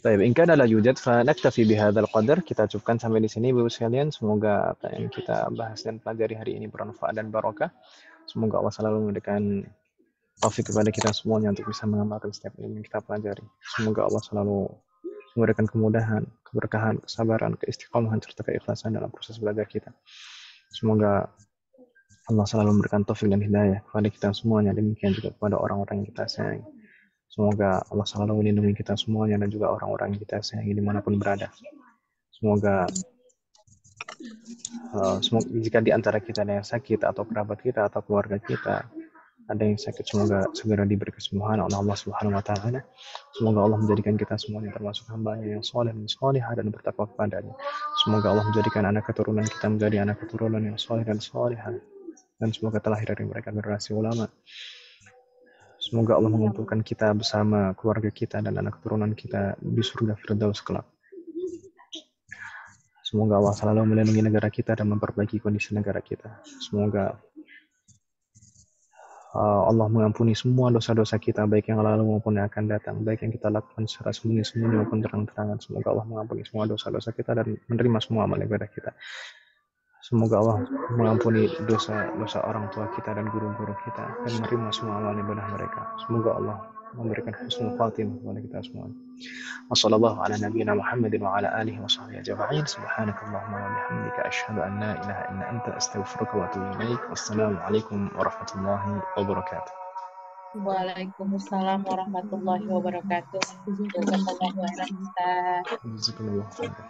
S1: Baik, in kana la yujad fa naktafi bihadzal qadar. Kita cukupkan sampai di sini Ibu sekalian. Semoga apa yang kita bahas dan pelajari hari ini bermanfaat dan barokah. Semoga Allah selalu memberikan taufik kepada kita semuanya untuk bisa mengamalkan setiap ilmu yang kita pelajari. Semoga Allah selalu memberikan kemudahan keberkahan kesabaran keistiqomahan serta keikhlasan dalam proses belajar kita. Semoga Allah selalu memberikan taufik dan hidayah kepada kita semuanya. Demikian juga kepada orang-orang yang kita sayangi. Semoga Allah selalu melindungi kita semuanya dan juga orang-orang yang kita sayangi di mana pun berada. Semoga uh, semoga jika di antara kita ada yang sakit atau kerabat kita atau keluarga kita ada yang sakit semoga segera diberi kesembuhan oleh Allah Subhanahu wa taala. Semoga Allah menjadikan kita semuanya termasuk hambanya yang soleh dan solehah dan bertakwa kepadanya. Semoga Allah menjadikan anak keturunan kita menjadi anak keturunan yang soleh dan solehah dan semoga terlahir dari mereka generasi ulama. Semoga Allah mengumpulkan kita bersama keluarga kita dan anak keturunan kita di surga Firdaus kelak. Semoga Allah selalu melindungi negara kita dan memperbaiki kondisi negara kita. Semoga Allah mengampuni semua dosa-dosa kita, baik yang lalu maupun yang akan datang, baik yang kita lakukan secara sembunyi-sembunyi maupun terang-terangan. Semoga Allah mengampuni semua dosa-dosa kita dan menerima semua amal ibadah kita. Semoga Allah mengampuni dosa-dosa orang tua kita dan guru-guru kita dan menerima semua amal ibadah mereka. Semoga Allah memberikan husnul khatim kepada kita semua. Wassallallahu ala nabiyyina Muhammadin wa ala alihi wa sahbihi ajma'in. Subhanakallahumma wa bihamdika asyhadu an la ilaha illa anta astaghfiruka wa atubu ilaik. Wassalamu alaikum warahmatullahi wabarakatuh.
S2: Waalaikumsalam warahmatullahi wabarakatuh. Jazakallahu khairan Ustaz.
S1: Jazakallahu khairan.